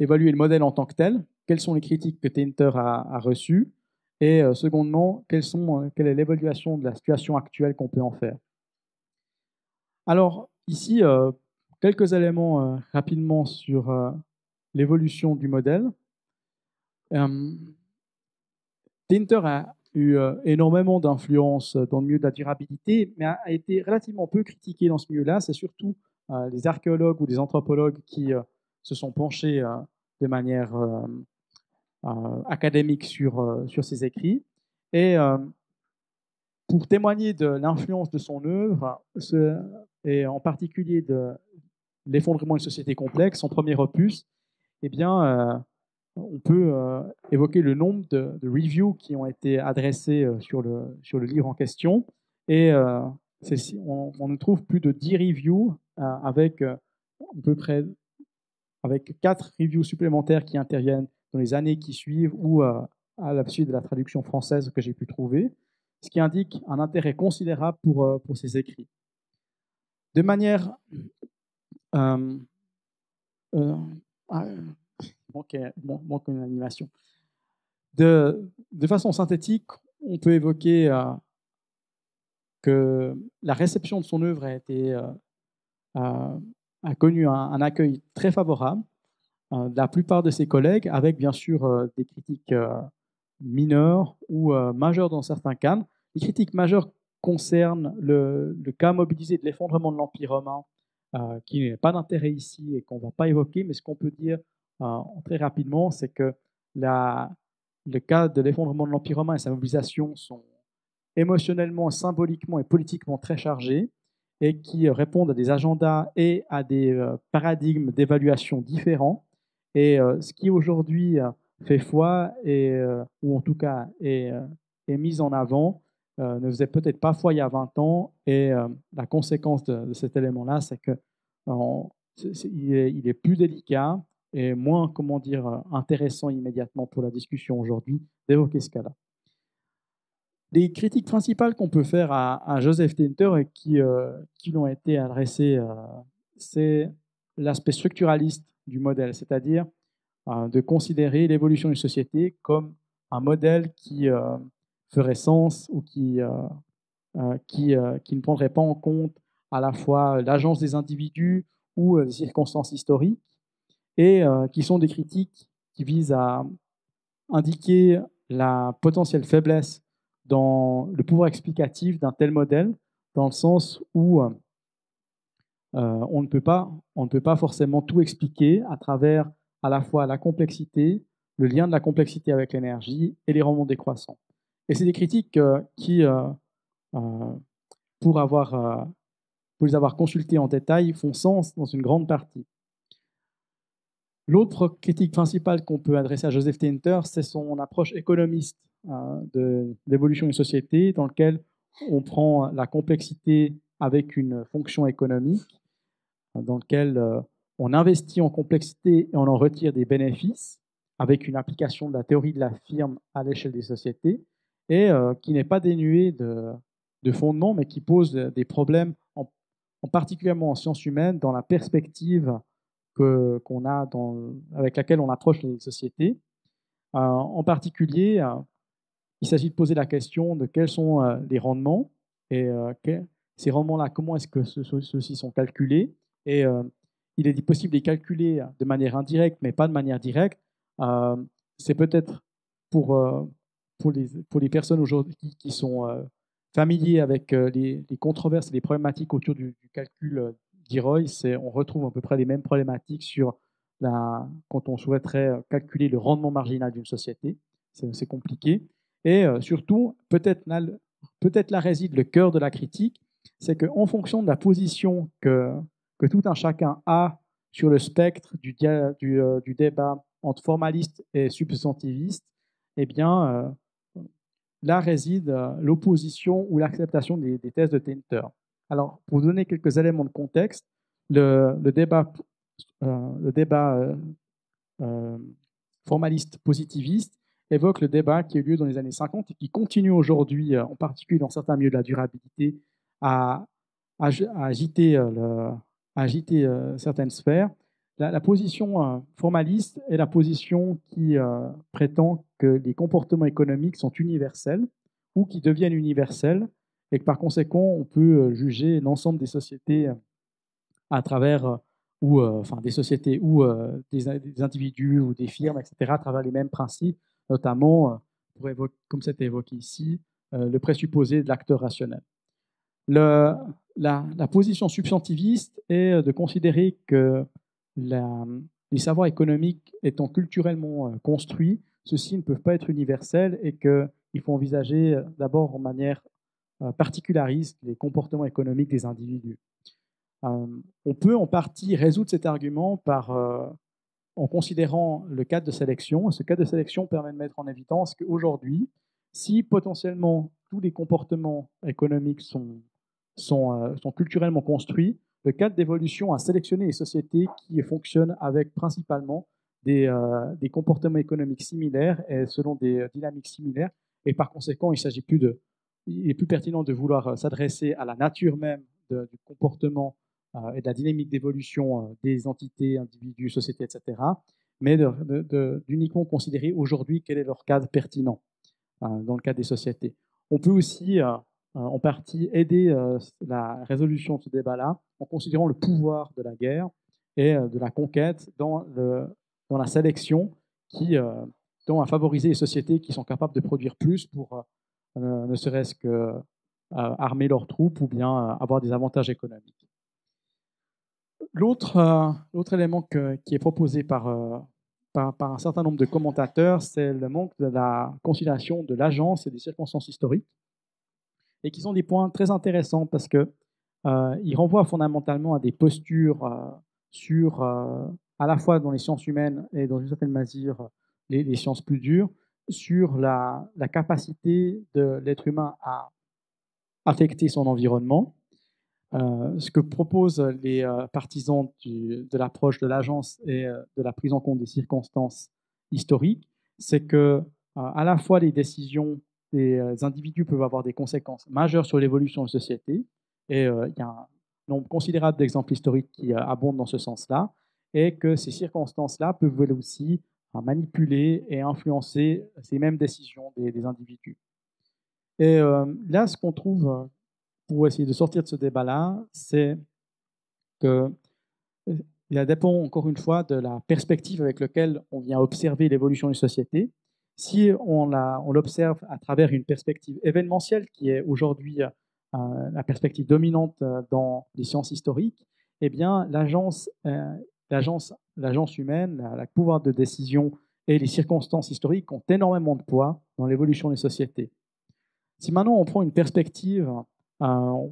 évaluer le modèle en tant que tel, quelles sont les critiques que Tinter a, a reçues, et euh, secondement, euh, quelle est l'évaluation de la situation actuelle qu'on peut en faire? Alors, ici, euh, quelques éléments rapidement sur l'évolution du modèle. Tinter a eu énormément d'influence dans le milieu de la durabilité, mais a été relativement peu critiqué dans ce milieu-là. C'est surtout les archéologues ou les anthropologues qui se sont penchés de manière académique sur, euh, sur ses écrits. Et euh, pour témoigner de l'influence de son œuvre, et en particulier de l'effondrement d'une société complexe, son premier opus, eh bien, on peut évoquer le nombre de, reviews qui ont été adressées sur, le, sur le livre en question. Et on, on, trouve plus de 10 reviews avec à peu près avec 4 reviews supplémentaires qui interviennent dans les années qui suivent ou euh, à la suite de la traduction française que j'ai pu trouver, ce qui indique un intérêt considérable pour, euh, pour ces écrits. De manière... Euh, euh ah, manque, une animation. De, façon synthétique, on peut évoquer que la réception de son œuvre a, été, connu un, accueil très favorable la plupart de ses collègues, avec bien sûr euh, des critiques euh, mineures ou majeures dans certains cas. Les critiques majeures concernent le, cas mobilisé de l'effondrement de l'Empire romain, qui n'est pas d'intérêt ici et qu'on ne va pas évoquer, mais ce qu'on peut dire très rapidement, c'est que le cas de l'effondrement de l'Empire romain et sa mobilisation sont émotionnellement, symboliquement et politiquement très chargés et qui répondent à des agendas et à des paradigmes d'évaluation différents et ce qui aujourd'hui fait foi, et, ou en tout cas est, est mis en avant, ne faisait peut-être pas foi il y a 20 ans. Et la conséquence de, cet élément-là, c'est qu'il est, est plus délicat et moins, comment dire, intéressant immédiatement pour la discussion aujourd'hui d'évoquer ce cas-là. Les critiques principales qu'on peut faire à, Joseph Tinter et qui, euh, qui l'ont été adressées, c'est l'aspect structuraliste du modèle, c'est-à-dire euh, de considérer l'évolution d'une société comme un modèle qui ferait sens ou qui, qui, qui, ne prendrait pas en compte à la fois l'agence des individus ou les circonstances historiques, et qui sont des critiques qui visent à indiquer la potentielle faiblesse dans le pouvoir explicatif d'un tel modèle, dans le sens où euh, on, ne peut pas, on ne peut pas forcément tout expliquer à travers à la fois la complexité, le lien de la complexité avec l'énergie et les rendements décroissants. Et c'est des critiques euh, qui, euh, pour, avoir, pour les avoir consultées en détail, font sens dans une grande partie. L'autre critique principale qu'on peut adresser à Joseph Tinter, c'est son approche économiste de l'évolution d'une société dans lequel on prend la complexité avec une fonction économique, dans lequel euh, on investit en complexité et on en retire des bénéfices avec une application de la théorie de la firme à l'échelle des sociétés et euh, qui n'est pas dénué de, de fondement, mais qui pose des problèmes, en, particulièrement en sciences humaines, dans la perspective a avec laquelle on approche les sociétés. en particulier, il s'agit de poser la question de quels sont euh, les rendements et euh, ces rendements-là, comment est-ce que ceux-ci sont calculés. Et euh, il est possible de les calculer de manière indirecte, mais pas de manière directe. C'est peut-être pour, pour, les, pour les personnes aujourd'hui qui, sont familiers avec les, controverses et les problématiques autour du, calcul d'Iroy, on retrouve à peu près les mêmes problématiques sur quand on souhaiterait calculer le rendement marginal d'une société. C'est compliqué. Et euh, surtout, peut-être là, peut là réside le cœur de la critique, c'est qu'en fonction de la position que, que tout un chacun a sur le spectre du, euh, débat entre formaliste et substantiviste, eh bien, euh, là réside l'opposition ou l'acceptation des, thèses de Tinter. Alors, pour donner quelques éléments de contexte, le, le débat, le formaliste positiviste évoque le débat qui a eu lieu dans les années 50 et qui continue aujourd'hui, euh, en particulier dans certains milieux de la durabilité, à, agiter, euh, euh, certaines sphères. La, position formaliste est la position qui prétend que les comportements économiques sont universels ou qui deviennent universels et que par conséquent, on peut juger l'ensemble des sociétés à travers ou enfin des sociétés ou des, individus ou des firmes, etc., à travers les mêmes principes notamment, euh, comme c'était évoqué ici, euh, le présupposé de l'acteur rationnel. La, position substantiviste est de considérer que les savoirs économiques étant culturellement euh, construits, ceux-ci ne peuvent pas être universels et qu'il faut envisager d'abord en manière particulariste les comportements économiques des individus. On peut en partie résoudre cet argument en considérant le cadre de sélection. Ce cadre de sélection permet de mettre en évidence qu'aujourd'hui, si potentiellement tous les comportements économiques sont, sont, euh, sont culturellement construits, le cadre d'évolution a sélectionné les sociétés qui fonctionnent avec principalement des, euh, des, comportements économiques similaires et selon des dynamiques similaires. Et par conséquent, il s'agit plus de, il est plus pertinent de vouloir s'adresser à la nature même du comportement euh, et de la dynamique d'évolution euh, des entités, individus, sociétés, etc., mais d'uniquement considérer aujourd'hui quel est leur cadre pertinent euh, dans le cadre des sociétés. On peut aussi en partie aider la résolution de ce débat-là en considérant le pouvoir de la guerre et de la conquête dans, la sélection qui tend à favoriser les sociétés qui sont capables de produire plus pour ne serait-ce que armer leurs troupes ou bien avoir des avantages économiques. Euh, l'autre élément qui est proposé euh, par, par, un certain nombre de commentateurs, c'est le manque de la conciliation de l'agence et des circonstances historiques, et qui sont des points très intéressants parce qu'ils euh, renvoient fondamentalement à des postures sur, à la fois dans les sciences humaines et dans une certaine mesure les, sciences plus dures, sur la, capacité de l'être humain à affecter son environnement. Euh, ce que proposent les euh, partisans de l'approche de l'agence et euh, de la prise en compte des circonstances historiques, c'est que à la fois les décisions des individus peuvent avoir des conséquences majeures sur l'évolution de la société. Et il y a un nombre considérable d'exemples historiques qui abondent dans ce sens-là. Et que ces circonstances-là peuvent aussi manipuler et influencer ces mêmes décisions des, individus. Et là, ce qu'on trouve pour essayer de sortir de ce débat-là, c'est que il dépend encore une fois de la perspective avec laquelle on vient observer l'évolution d'une société. Si on l'observe à travers une perspective événementielle, qui est aujourd'hui euh, la perspective dominante euh, dans les sciences historiques, eh bien, l'agence euh, humaine, le pouvoir de décision et les circonstances historiques ont énormément de poids dans l'évolution des sociétés. Si maintenant on prend une perspective dans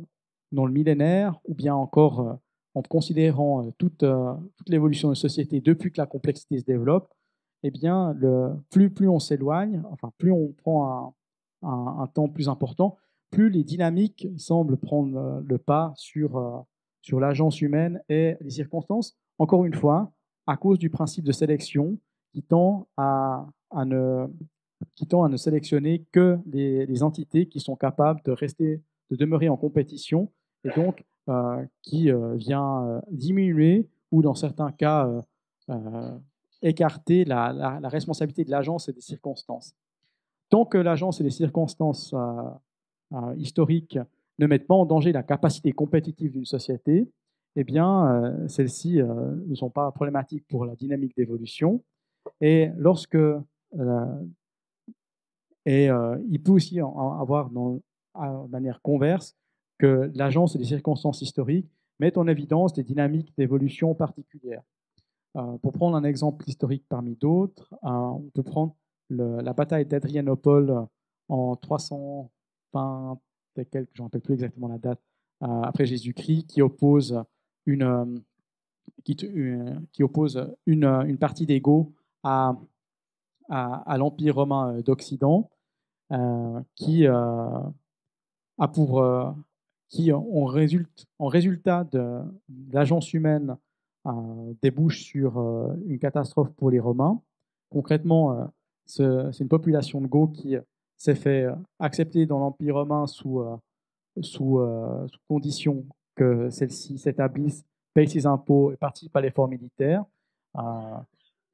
le millénaire, ou bien encore en considérant toute, l'évolution de la société depuis que la complexité se développe, eh bien, plus, plus on s'éloigne, enfin, plus on prend un, un, temps plus important, plus les dynamiques semblent prendre euh, le pas sur, sur l'agence humaine et les circonstances, encore une fois, à cause du principe de sélection qui tend à, à ne, qui tend à ne sélectionner que les, entités qui sont capables de rester, de demeurer en compétition et donc euh, qui euh, vient euh, diminuer ou dans certains cas écarter la, responsabilité de l'agence et des circonstances. Tant que l'agence et les circonstances historiques ne mettent pas en danger la capacité compétitive d'une société, eh bien, celles-ci ne sont pas problématiques pour la dynamique d'évolution. Et il peut aussi avoir, de manière converse, que l'agence et les circonstances historiques mettent en évidence des dynamiques d'évolution particulières. Euh, pour prendre un exemple historique parmi d'autres, euh, on peut prendre la bataille d'Adrianople en 320 et quelques, je ne rappelle plus exactement la date, euh, après Jésus-Christ, qui oppose une, qui, qui oppose une, une partie des Goths à, à, l'Empire romain d'Occident, qui a pour qui, en, résulte, en résultat de, l'agence humaine, euh, débouche sur euh, une catastrophe pour les Romains. Concrètement, euh, c'est une population de Go qui s'est fait accepter dans l'Empire romain sous, sous, condition que celle-ci s'établisse, paye ses impôts et participe à l'effort militaire.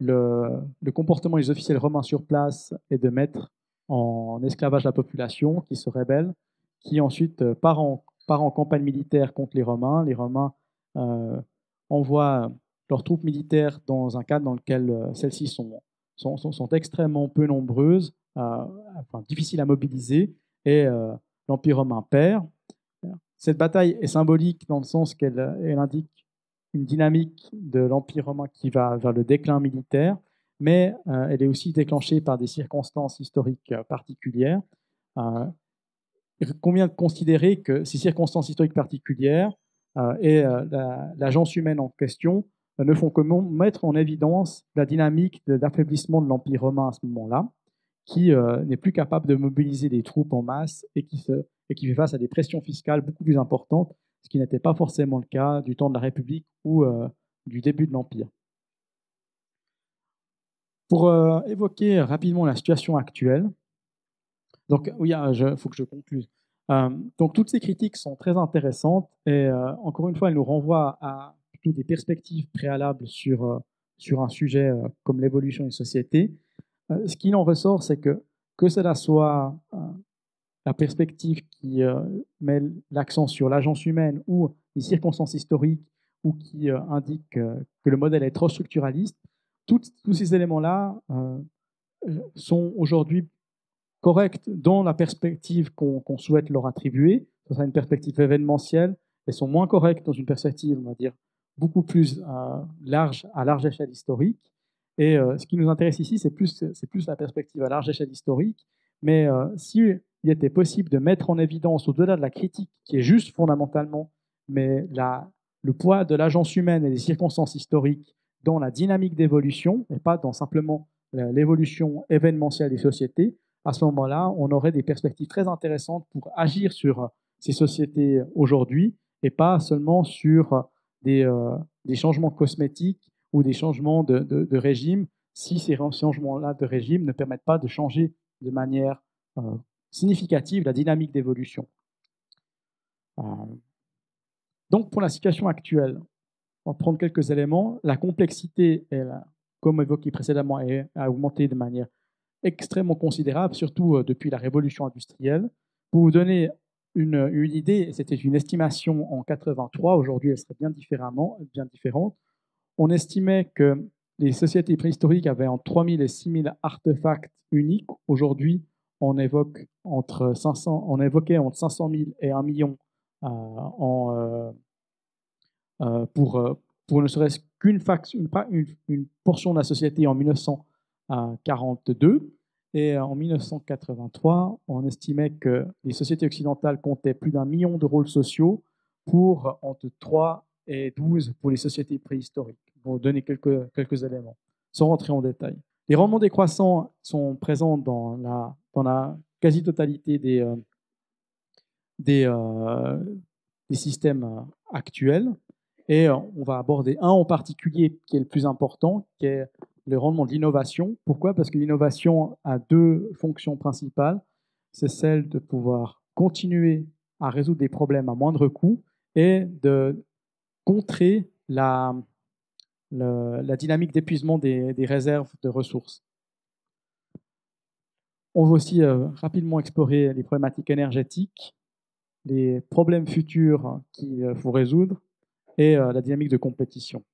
Le, comportement des officiels romains sur place est de mettre en esclavage la population qui se rebelle, qui ensuite part en campagne militaire contre les Romains. Les Romains euh, envoient leurs troupes militaires dans un cadre dans lequel euh, celles-ci sont, sont, sont, extrêmement peu nombreuses, euh, difficiles à mobiliser, et l'Empire romain perd. Cette bataille est symbolique dans le sens qu'elle elle indique une dynamique de l'Empire romain qui va vers le déclin militaire, mais elle est aussi déclenchée par des circonstances historiques particulières. Il convient de considérer que ces circonstances historiques particulières euh, et euh, l'agence humaine en question euh, ne font que mettre en évidence la dynamique d'affaiblissement de l'Empire romain à ce moment-là, qui n'est plus capable de mobiliser des troupes en masse et qui, fait face à des pressions fiscales beaucoup plus importantes, ce qui n'était pas forcément le cas du temps de la République ou du début de l'Empire. Pour évoquer rapidement la situation actuelle, donc, il ah, faut que je conclue. Euh, donc, toutes ces critiques sont très intéressantes et euh, encore une fois, elles nous renvoient à plutôt des perspectives préalables sur, euh, sur un sujet comme l'évolution des sociétés. ce qui en ressort, c'est que que cela soit la perspective qui met l'accent sur l'agence humaine ou les circonstances historiques ou qui indique que le modèle est trop structuraliste, tous ces éléments-là sont aujourd'hui correctes dans la perspective qu'on souhaite leur attribuer, ce sera une perspective événementielle, elles sont moins correctes dans une perspective, on va dire, beaucoup plus euh, large, à large échelle historique. Et euh, ce qui nous intéresse ici, c'est plus, plus la perspective à large échelle historique. Mais euh, s'il était possible de mettre en évidence, au-delà de la critique, qui est juste fondamentalement, mais la, le poids de l'agence humaine et des circonstances historiques dans la dynamique d'évolution, et pas dans simplement l'évolution événementielle des sociétés, à ce moment-là, on aurait des perspectives très intéressantes pour agir sur ces sociétés aujourd'hui et pas seulement sur des, euh, changements cosmétiques ou des changements de, régime si ces changements-là de régime ne permettent pas de changer de manière euh, significative la dynamique d'évolution. donc pour la situation actuelle, on va prendre quelques éléments. La complexité, comme évoqué précédemment, a augmenté de manière extrêmement considérable, surtout depuis la révolution industrielle. Pour vous donner une, idée, c'était une estimation en 83, aujourd'hui elle serait bien, différemment, bien différente. On estimait que les sociétés préhistoriques avaient entre 3000 et 6000 artefacts uniques. Aujourd'hui, on, évoque entre 500, on évoquait entre 500 000 et 1 million euh, euh, euh, pour, pour ne serait-ce qu'une une, portion de la société en 1942. Et en 1983, on estimait que les sociétés occidentales comptaient plus d'un million de rôles sociaux pour entre 3 et 12 pour les sociétés préhistoriques. Pour donner quelques, quelques éléments, sans rentrer en détail. Les rendements décroissants sont présents dans la, dans la quasi-totalité des, euh, des, euh, des, systèmes actuels. Et on va aborder un en particulier qui est le plus important, qui est le rendement de l'innovation. Pourquoi? Parce que l'innovation a deux fonctions principales. C'est celle de pouvoir continuer à résoudre des problèmes à moindre coût et de contrer la, dynamique d'épuisement des, réserves de ressources. On va aussi euh, rapidement explorer les problématiques énergétiques, les problèmes futurs qu'il faut résoudre et euh, la dynamique de compétition.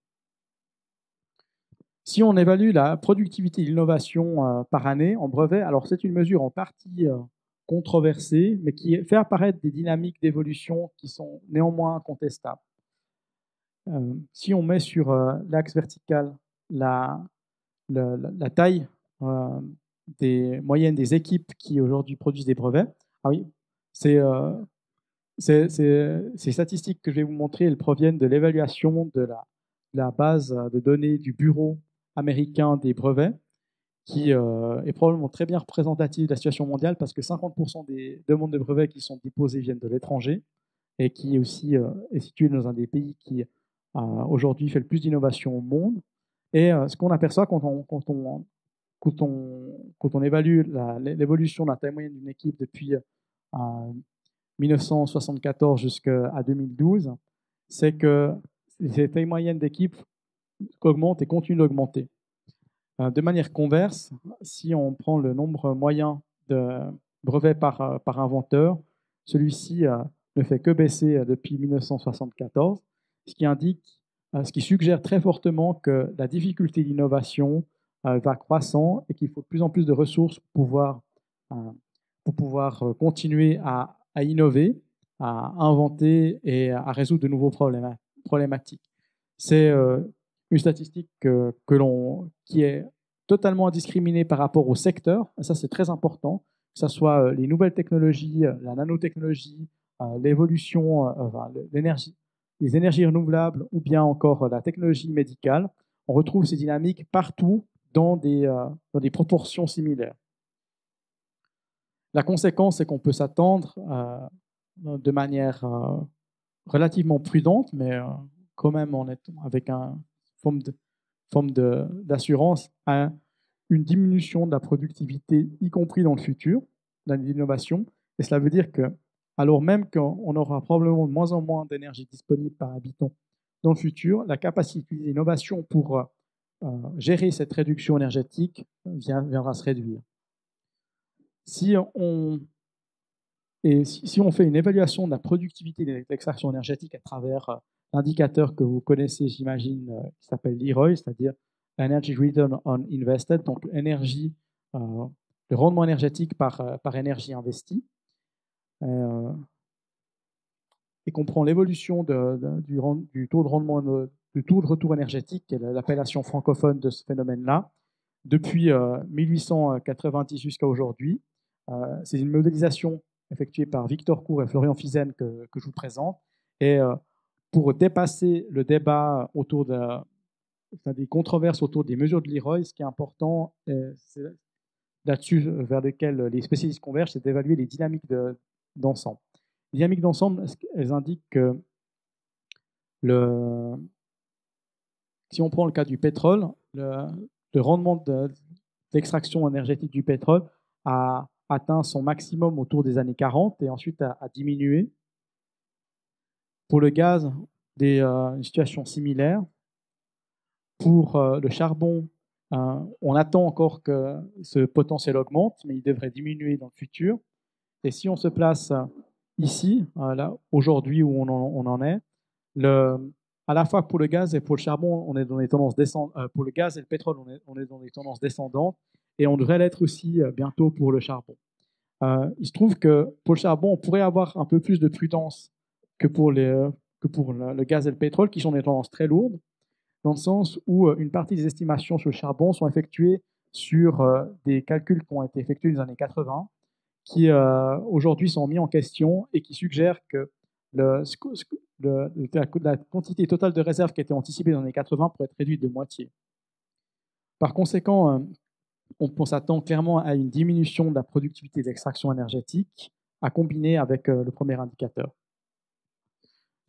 Si on évalue la productivité et l'innovation euh, par année en brevet, alors c'est une mesure en partie euh, controversée, mais qui fait apparaître des dynamiques d'évolution qui sont néanmoins contestables. Euh, si on met sur l'axe vertical la, la, taille des moyennes des équipes qui aujourd'hui produisent des brevets, ah oui, c'est ces statistiques que je vais vous montrer, elles proviennent de l'évaluation de la, la, base de données du bureau américain des brevets, qui euh, est probablement très bien représentatif de la situation mondiale parce que 50% des demandes de brevets qui sont déposées viennent de l'étranger et qui est aussi euh, est situé dans un des pays qui euh, aujourd'hui fait le plus d'innovation au monde. Et ce qu'on aperçoit quand on, quand on, quand on, quand on évalue l'évolution de la taille moyenne d'une équipe depuis 1974 jusqu'à 2012, c'est que les tailles moyennes d'équipe augmente et continue d'augmenter. Euh, de manière converse, si on prend le nombre moyen de brevets par, euh, par inventeur, celui-ci euh, ne fait que baisser depuis 1974, ce qui indique, ce qui suggère très fortement que la difficulté d'innovation va croissant et qu'il faut de plus en plus de ressources pour pouvoir, pour pouvoir continuer à, à innover, à inventer et à résoudre de nouveaux problèmes, problématiques. C'est une statistique que, l'on, qui est totalement indiscriminée par rapport au secteur. Ça, c'est très important, que ce soit euh, les nouvelles technologies, euh, la nanotechnologie, euh, l'évolution, l'énergie, les énergies renouvelables ou bien encore la technologie médicale. On retrouve ces dynamiques partout dans des, dans des proportions similaires. La conséquence, c'est qu'on peut s'attendre de manière relativement prudente, mais quand même en avec un, forme de forme d'assurance à une diminution de la productivité, y compris dans le futur, dans l'innovation. Et cela veut dire que, alors même qu'on aura probablement de moins en moins d'énergie disponible par habitant dans le futur, la capacité d'innovation pour euh, gérer cette réduction énergétique viendra se réduire. Si on, et si, on fait une évaluation de la productivité de l'extraction énergétique à travers euh, indicateur que vous connaissez, j'imagine, euh, qui s'appelle l'EROI, c'est-à-dire Energy Return on Invested, donc énergie, euh, le rendement énergétique par, euh, par énergie investie, et comprend l'évolution du, du, taux de rendement, du taux de retour énergétique, l'appellation francophone de ce phénomène-là, depuis 1890 jusqu'à aujourd'hui. C'est une modélisation effectuée par Victor Cour et Florian Fizen que, que je vous présente. Et pour dépasser le débat autour de, des controverses autour des mesures de l'IROI, ce qui est important, c'est là-dessus vers lesquelles les spécialistes convergent, c'est d'évaluer les dynamiques d'ensemble. les dynamiques d'ensemble, elles indiquent que si on prend le cas du pétrole, le, rendement d'extraction énergétique du pétrole a atteint son maximum autour des années 40 et ensuite a, diminué. Pour le gaz, des, euh, une situation similaire. Pour euh, le charbon, euh, on attend encore que ce potentiel augmente, mais il devrait diminuer dans le futur. Et si on se place ici, là, aujourd'hui où on en, est, à la fois pour le gaz et pour le charbon, on est dans des tendances descendantes. pour le gaz et le pétrole, on est, dans des tendances descendantes, et on devrait l'être aussi bientôt pour le charbon. il se trouve que pour le charbon, on pourrait avoir un peu plus de prudence que pour, pour le gaz et le pétrole, qui sont des tendances très lourdes dans le sens où euh, une partie des estimations sur le charbon sont effectuées sur euh, des calculs qui ont été effectués dans les années 80, qui euh, aujourd'hui sont mis en question et qui suggèrent que la quantité totale de réserves qui était anticipée dans les années 80 pourrait être réduite de moitié. Par conséquent, on, s'attend clairement à une diminution de la productivité d'extraction énergétique à combiner avec le premier indicateur.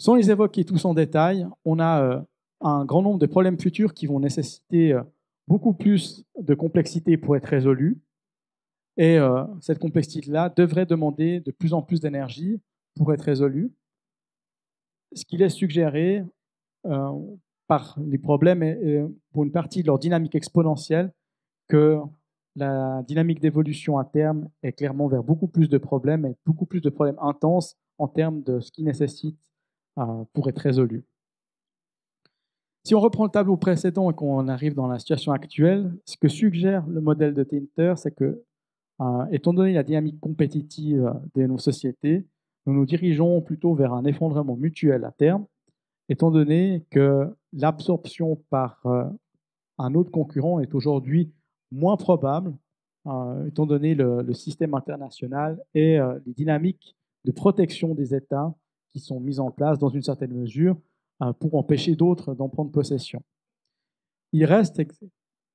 Sans les évoquer tous en détail, on a un grand nombre de problèmes futurs qui vont nécessiter euh, beaucoup plus de complexité pour être résolus. Et euh, cette complexité-là devrait demander de plus en plus d'énergie pour être résolue. Ce qui laisse suggérer euh, par les problèmes, et, pour une partie de leur dynamique exponentielle, que la dynamique d'évolution à terme est clairement vers beaucoup plus de problèmes et beaucoup plus de problèmes intenses en termes de ce qui nécessite pour être résolu. Si on reprend le tableau précédent et qu'on arrive dans la situation actuelle, ce que suggère le modèle de Tinter, c'est que, euh, étant donné la dynamique compétitive de nos sociétés, nous nous dirigeons plutôt vers un effondrement mutuel à terme, étant donné que l'absorption par euh, un autre concurrent est aujourd'hui moins probable, euh, étant donné le, système international et les dynamiques de protection des États qui sont mises en place dans une certaine mesure euh, pour empêcher d'autres d'en prendre possession. Il reste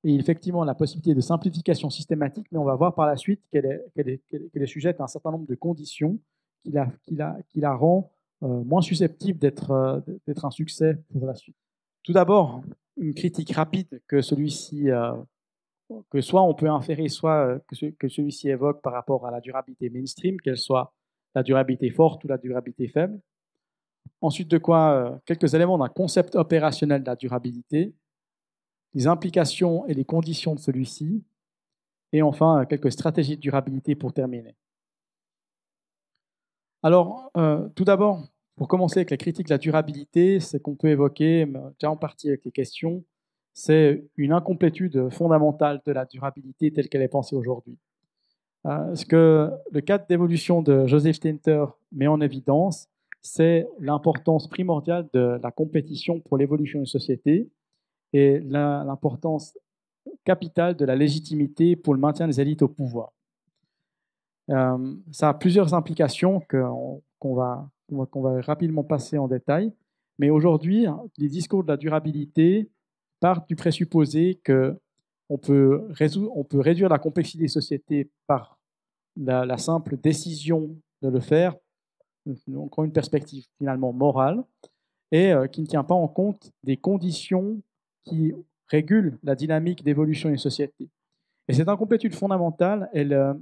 effectivement la possibilité de simplification systématique, mais on va voir par la suite qu'elle est, sujette à un certain nombre de conditions qui la, qui la, rend euh, moins susceptible euh, d'être un succès pour la suite. Tout d'abord, une critique rapide que celui-ci, que soit on peut inférer, soit que celui-ci évoque par rapport à la durabilité mainstream, qu'elle soit la durabilité forte ou la durabilité faible. Ensuite de quoi, euh, quelques éléments d'un concept opérationnel de la durabilité, les implications et les conditions de celui-ci, et enfin euh, quelques stratégies de durabilité pour terminer. Alors, euh, tout d'abord, pour commencer avec la critique de la durabilité, c'est qu'on peut évoquer, déjà en partie avec les questions, c'est une incomplétude fondamentale de la durabilité telle qu'elle est pensée aujourd'hui. Ce que le cadre d'évolution de Joseph Tinter met en évidence, c'est l'importance primordiale de la compétition pour l'évolution d'une société et l'importance capitale de la légitimité pour le maintien des élites au pouvoir. Euh, ça a plusieurs implications qu'on va, va, rapidement passer en détail, mais aujourd'hui, les discours de la durabilité partent du présupposé qu'on on peut, on peut réduire la complexité des sociétés par la simple décision de le faire encore une perspective finalement morale, et euh, qui ne tient pas en compte des conditions qui régulent la dynamique d'évolution d'une société. Et cette incomplétude fondamentale, elle, euh,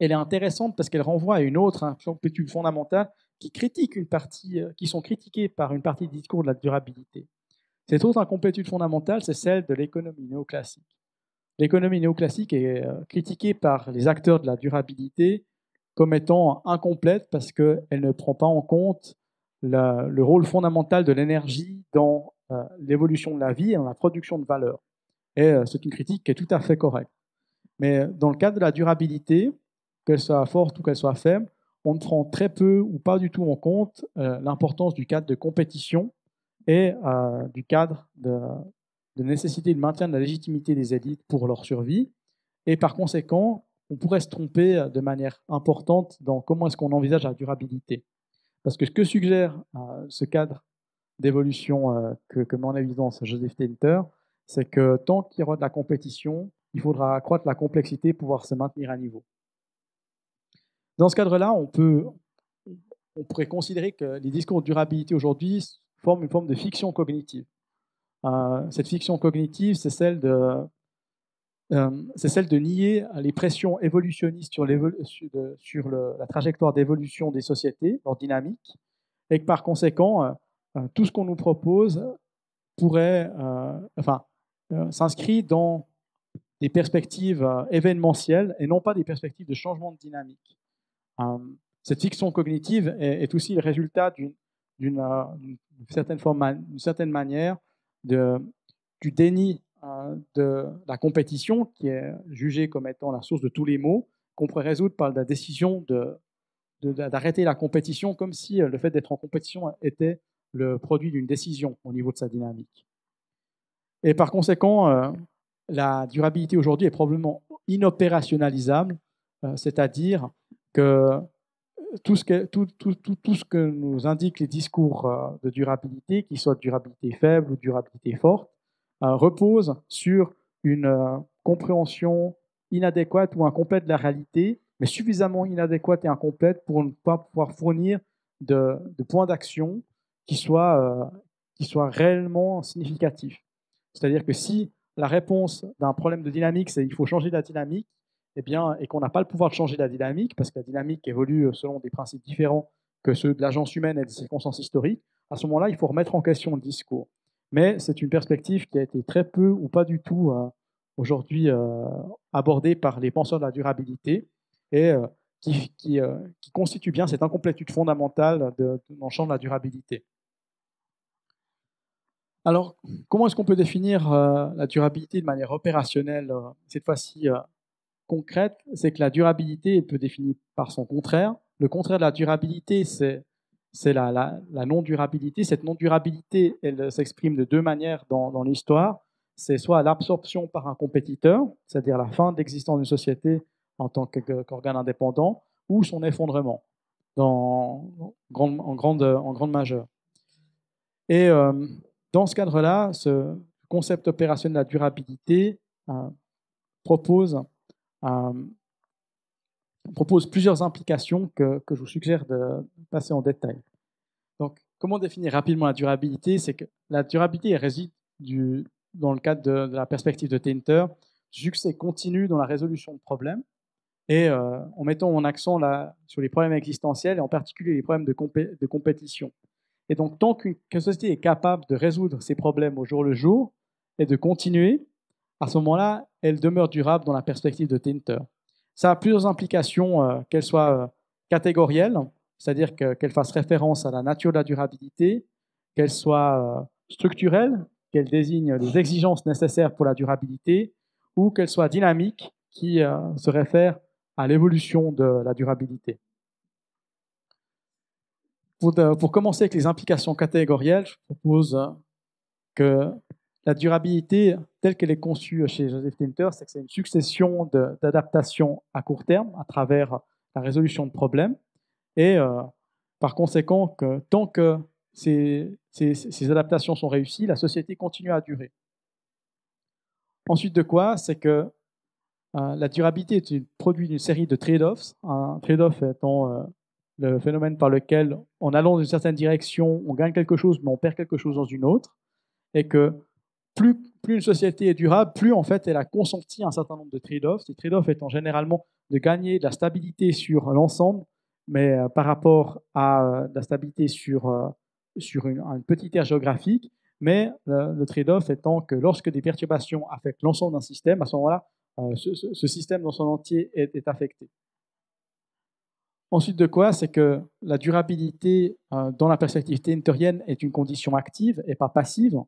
est intéressante parce qu'elle renvoie à une autre incomplétude fondamentale qui critique une partie, euh, qui sont critiquées par une partie du discours de la durabilité. Cette autre incomplétude fondamentale, c'est celle de l'économie néoclassique. L'économie néoclassique est critiquée par les acteurs de la durabilité comme étant incomplète parce qu'elle ne prend pas en compte le rôle fondamental de l'énergie dans euh, l'évolution de la vie et dans la production de valeur. Et euh, c'est une critique qui est tout à fait correcte. Mais dans le cadre de la durabilité, qu'elle soit forte ou qu'elle soit faible, on ne prend très peu ou pas du tout en compte euh, l'importance du cadre de compétition et du cadre de, de nécessité de maintien de la légitimité des élites pour leur survie. Et par conséquent, on pourrait se tromper de manière importante dans comment est-ce qu'on envisage la durabilité. Parce que ce que suggère euh, ce cadre d'évolution euh, que, met en évidence Joseph Tinter, c'est que tant qu'il y aura de la compétition, il faudra accroître la complexité pour pouvoir se maintenir à niveau. Dans ce cadre-là, on, on pourrait considérer que les discours de durabilité aujourd'hui forment une forme de fiction cognitive. Cette fiction cognitive, c'est celle de euh, celle de nier les pressions évolutionnistes sur, sur la trajectoire d'évolution des sociétés, leur dynamique, et que par conséquent, euh, euh, tout ce qu'on nous propose pourrait, enfin, s'inscrit dans des perspectives événementielles et non pas des perspectives de changement de dynamique. cette fiction cognitive est, aussi le résultat d'une certaine, certaine manière du déni euh, de la compétition, qui est jugée comme étant la source de tous les maux, qu'on pourrait résoudre par la décision d'arrêter la compétition, comme si euh, le fait d'être en compétition était le produit d'une décision au niveau de sa dynamique. Et par conséquent, euh, la durabilité aujourd'hui est probablement inopérationnalisable, c'est-à-dire que tout ce que, tout, tout, tout, ce que nous indiquent les discours de durabilité, qu'ils soient de durabilité faible ou durabilité forte, euh, repose sur une euh, compréhension inadéquate ou incomplète de la réalité, mais suffisamment inadéquate et incomplète pour ne pas pouvoir fournir de, points d'action qui soient, euh, qui soient réellement significatifs. C'est-à-dire que si la réponse d'un problème de dynamique, c'est il faut changer la dynamique, eh bien, et qu'on n'a pas le pouvoir de changer la dynamique, parce que la dynamique évolue selon des principes différents que ceux de l'agence humaine et des circonstances historiques, à ce moment-là, il faut remettre en question le discours mais c'est une perspective qui a été très peu ou pas du tout euh, aujourd'hui euh, abordée par les penseurs de la durabilité et euh, qui, constitue bien cette incomplétude fondamentale de, dans le champ de la durabilité. Alors, comment est-ce qu'on peut définir la durabilité de manière opérationnelle, cette fois-ci concrète C'est que la durabilité peut définir par son contraire. Le contraire de la durabilité, c'est c'est la, non-durabilité. Cette non-durabilité, elle s'exprime de deux manières dans, l'histoire. C'est soit l'absorption par un compétiteur, c'est-à-dire la fin de l'existence d'une société en tant qu'organe indépendant, ou son effondrement en, grande, en majeure. Et euh, dans ce cadre-là, ce concept opérationnel de la durabilité euh, propose euh, propose plusieurs implications que, je vous suggère de passer en détail. Donc, comment définir rapidement la durabilité? C'est que la durabilité réside dans le cadre de, la perspective de Tinter, du succès continu dans la résolution de problèmes et euh, en mettant en accent là, sur les problèmes existentiels et en particulier les problèmes de, de compétition. Et donc, tant qu'une société est capable de résoudre ces problèmes au jour le jour et de continuer, à ce moment-là, elle demeure durable dans la perspective de Tinter. Ça a plusieurs implications, euh, qu'elles soient euh, catégorielles, c'est-à-dire qu'elles fassent référence à la nature de la durabilité, qu'elles soient euh, structurelles, qu'elles désignent les exigences nécessaires pour la durabilité, ou qu'elles soient dynamiques, qui se réfèrent à l'évolution de la durabilité. Pour, commencer avec les implications catégorielles, je propose que la durabilité, telle qu'elle est conçue chez Joseph Tinter, c'est que c'est une succession d'adaptations à court terme à travers la résolution de problèmes. Et euh, par conséquent, que, tant que ces, adaptations sont réussies, la société continue à durer. Ensuite de quoi C'est que euh, la durabilité est le produit d'une série de trade-offs. Un trade-off étant euh, le phénomène par lequel, en allant dans une certaine direction, on gagne quelque chose, mais on perd quelque chose dans une autre. Et que plus, une société est durable, plus en fait elle a consenti un certain nombre de trade-offs. Ces trade-offs étant généralement de gagner de la stabilité sur l'ensemble, mais euh, par rapport à euh, la stabilité sur, euh, sur une, petite aire géographique, mais le trade-off étant que lorsque des perturbations affectent l'ensemble d'un système, à ce moment-là, ce, système dans son entier est, affecté. Ensuite de quoi, c'est que la durabilité dans la perspective tinterienne est une condition active et pas passive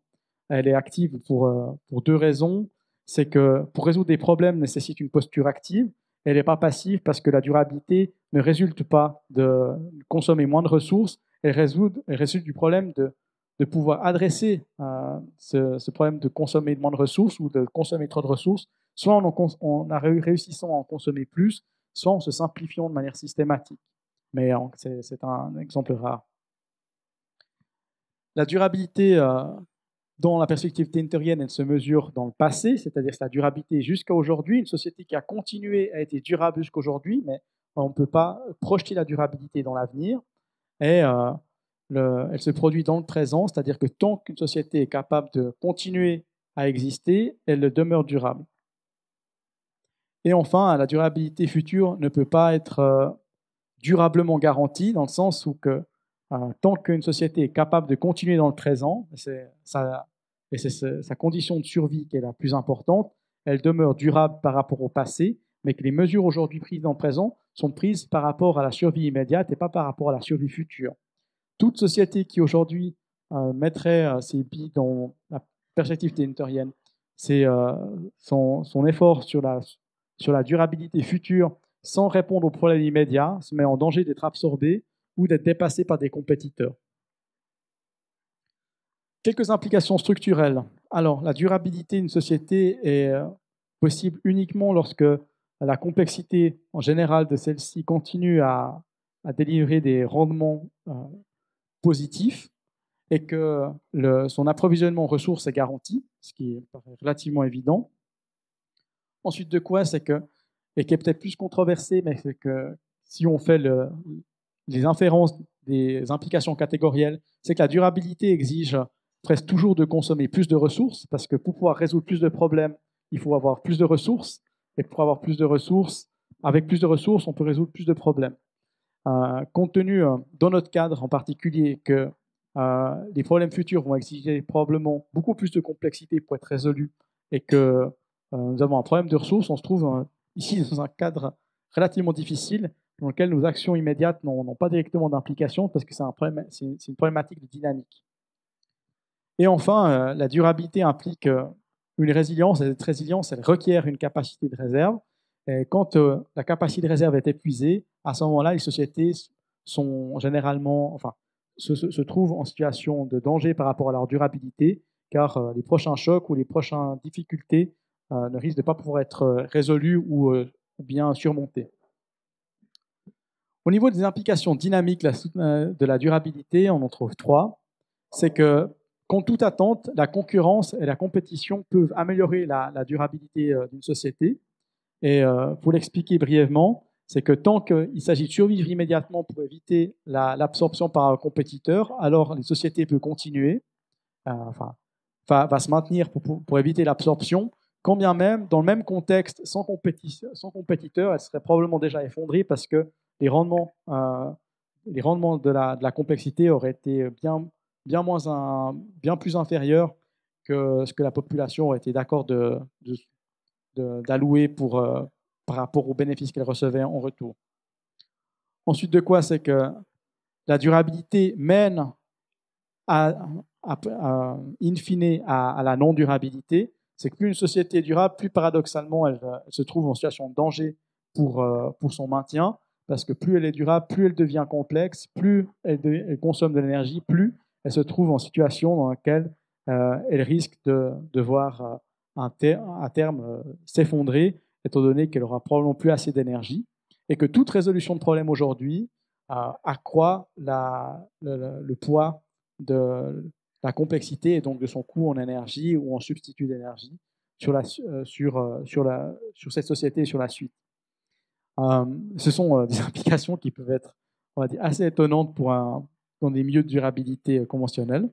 elle est active pour, euh, pour deux raisons. C'est que pour résoudre des problèmes nécessite une posture active. Elle n'est pas passive parce que la durabilité ne résulte pas de consommer moins de ressources. Elle résulte, résulte du problème de, de pouvoir adresser euh, ce, problème de consommer moins de ressources ou de consommer trop de ressources, soit en, en, réussissant à en consommer plus, soit en se simplifiant de manière systématique. Mais c'est un exemple rare. La durabilité euh, dans la perspective tinterienne, elle se mesure dans le passé, c'est-à-dire la durabilité jusqu'à aujourd'hui. Une société qui a continué à être durable jusqu'à aujourd'hui, mais on ne peut pas projeter la durabilité dans l'avenir. Et euh, elle se produit dans le présent, c'est-à-dire que tant qu'une société est capable de continuer à exister, elle demeure durable. Et enfin, la durabilité future ne peut pas être euh, durablement garantie dans le sens où que, tant qu'une société est capable de continuer dans le présent, et c'est sa condition de survie qui est la plus importante, elle demeure durable par rapport au passé, mais que les mesures aujourd'hui prises dans le présent sont prises par rapport à la survie immédiate et pas par rapport à la survie future. Toute société qui aujourd'hui euh, mettrait ses billes dans la perspective ténitorienne, c'est son, son, effort sur la sur la durabilité future sans répondre aux problèmes immédiats se met en danger d'être absorbé d'être dépassé par des compétiteurs. Quelques implications structurelles. Alors, la durabilité d'une société est euh, possible uniquement lorsque la complexité en général de celle-ci continue à, délivrer des rendements euh, positifs et que son approvisionnement en ressources est garanti, ce qui est relativement évident. Ensuite de quoi, c'est que, et qui est peut-être plus controversé, mais c'est que si on fait les inférences des implications catégorielles, c'est que la durabilité exige presque toujours de consommer plus de ressources, parce que pour pouvoir résoudre plus de problèmes, il faut avoir plus de ressources, et pour avoir plus de ressources, avec plus de ressources, on peut résoudre plus de problèmes. Euh, compte tenu, euh, dans notre cadre en particulier, que euh, les problèmes futurs vont exiger probablement beaucoup plus de complexité pour être résolus, et que nous avons un problème de ressources. On se trouve ici dans un cadre relativement difficile dans lequel nos actions immédiates n'ont pas directement d'implication parce que c'est un une problématique de dynamique. Et enfin, euh, la durabilité implique une résilience. Et cette résilience, elle requiert une capacité de réserve. Et quand la capacité de réserve est épuisée, à ce moment-là, les sociétés se, trouvent en situation de danger par rapport à leur durabilité, car les prochains chocs ou les prochaines difficultés euh, ne risque de pas pouvoir être euh, résolu euh, ou, bien surmonté. Au niveau des implications dynamiques de la durabilité, on en trouve trois. C'est que, contre toute attente, la concurrence et la compétition peuvent améliorer la, durabilité d'une société. Et pour l'expliquer brièvement, c'est que tant qu'il s'agit de survivre immédiatement pour éviter l'absorption par un compétiteur, alors les sociétés peuvent continuer, enfin, va, se maintenir pour éviter l'absorption, quand bien même, dans le même contexte, sans, sans compétiteur, elle serait probablement déjà effondrée parce que les rendements, euh, les rendements de, la, de, la, complexité auraient été bien, bien, moins un, bien plus inférieurs que ce que la population aurait été d'accord d'allouer de, pour, euh, par rapport aux bénéfices qu'elle recevait en retour. Ensuite de quoi, c'est que la durabilité mène à, in fine à, à la non-durabilité, c'est que plus une société est durable, plus paradoxalement elle, se trouve en situation de danger pour, euh, pour son maintien, parce que plus elle est durable, plus elle devient complexe, plus elle, consomme de l'énergie, plus elle se trouve en situation dans laquelle euh, elle risque de, voir un à terme euh, s'effondrer, étant donné qu'elle aura probablement plus assez d'énergie, et que toute résolution de problème aujourd'hui accroît la, le, poids de, la complexité et donc de son coût en énergie ou en substitut d'énergie sur, la, euh, sur, euh, sur, la, sur cette société et sur la suite. Euh, ce sont des implications qui peuvent être assez étonnantes dans des milieux de durabilité conventionnels.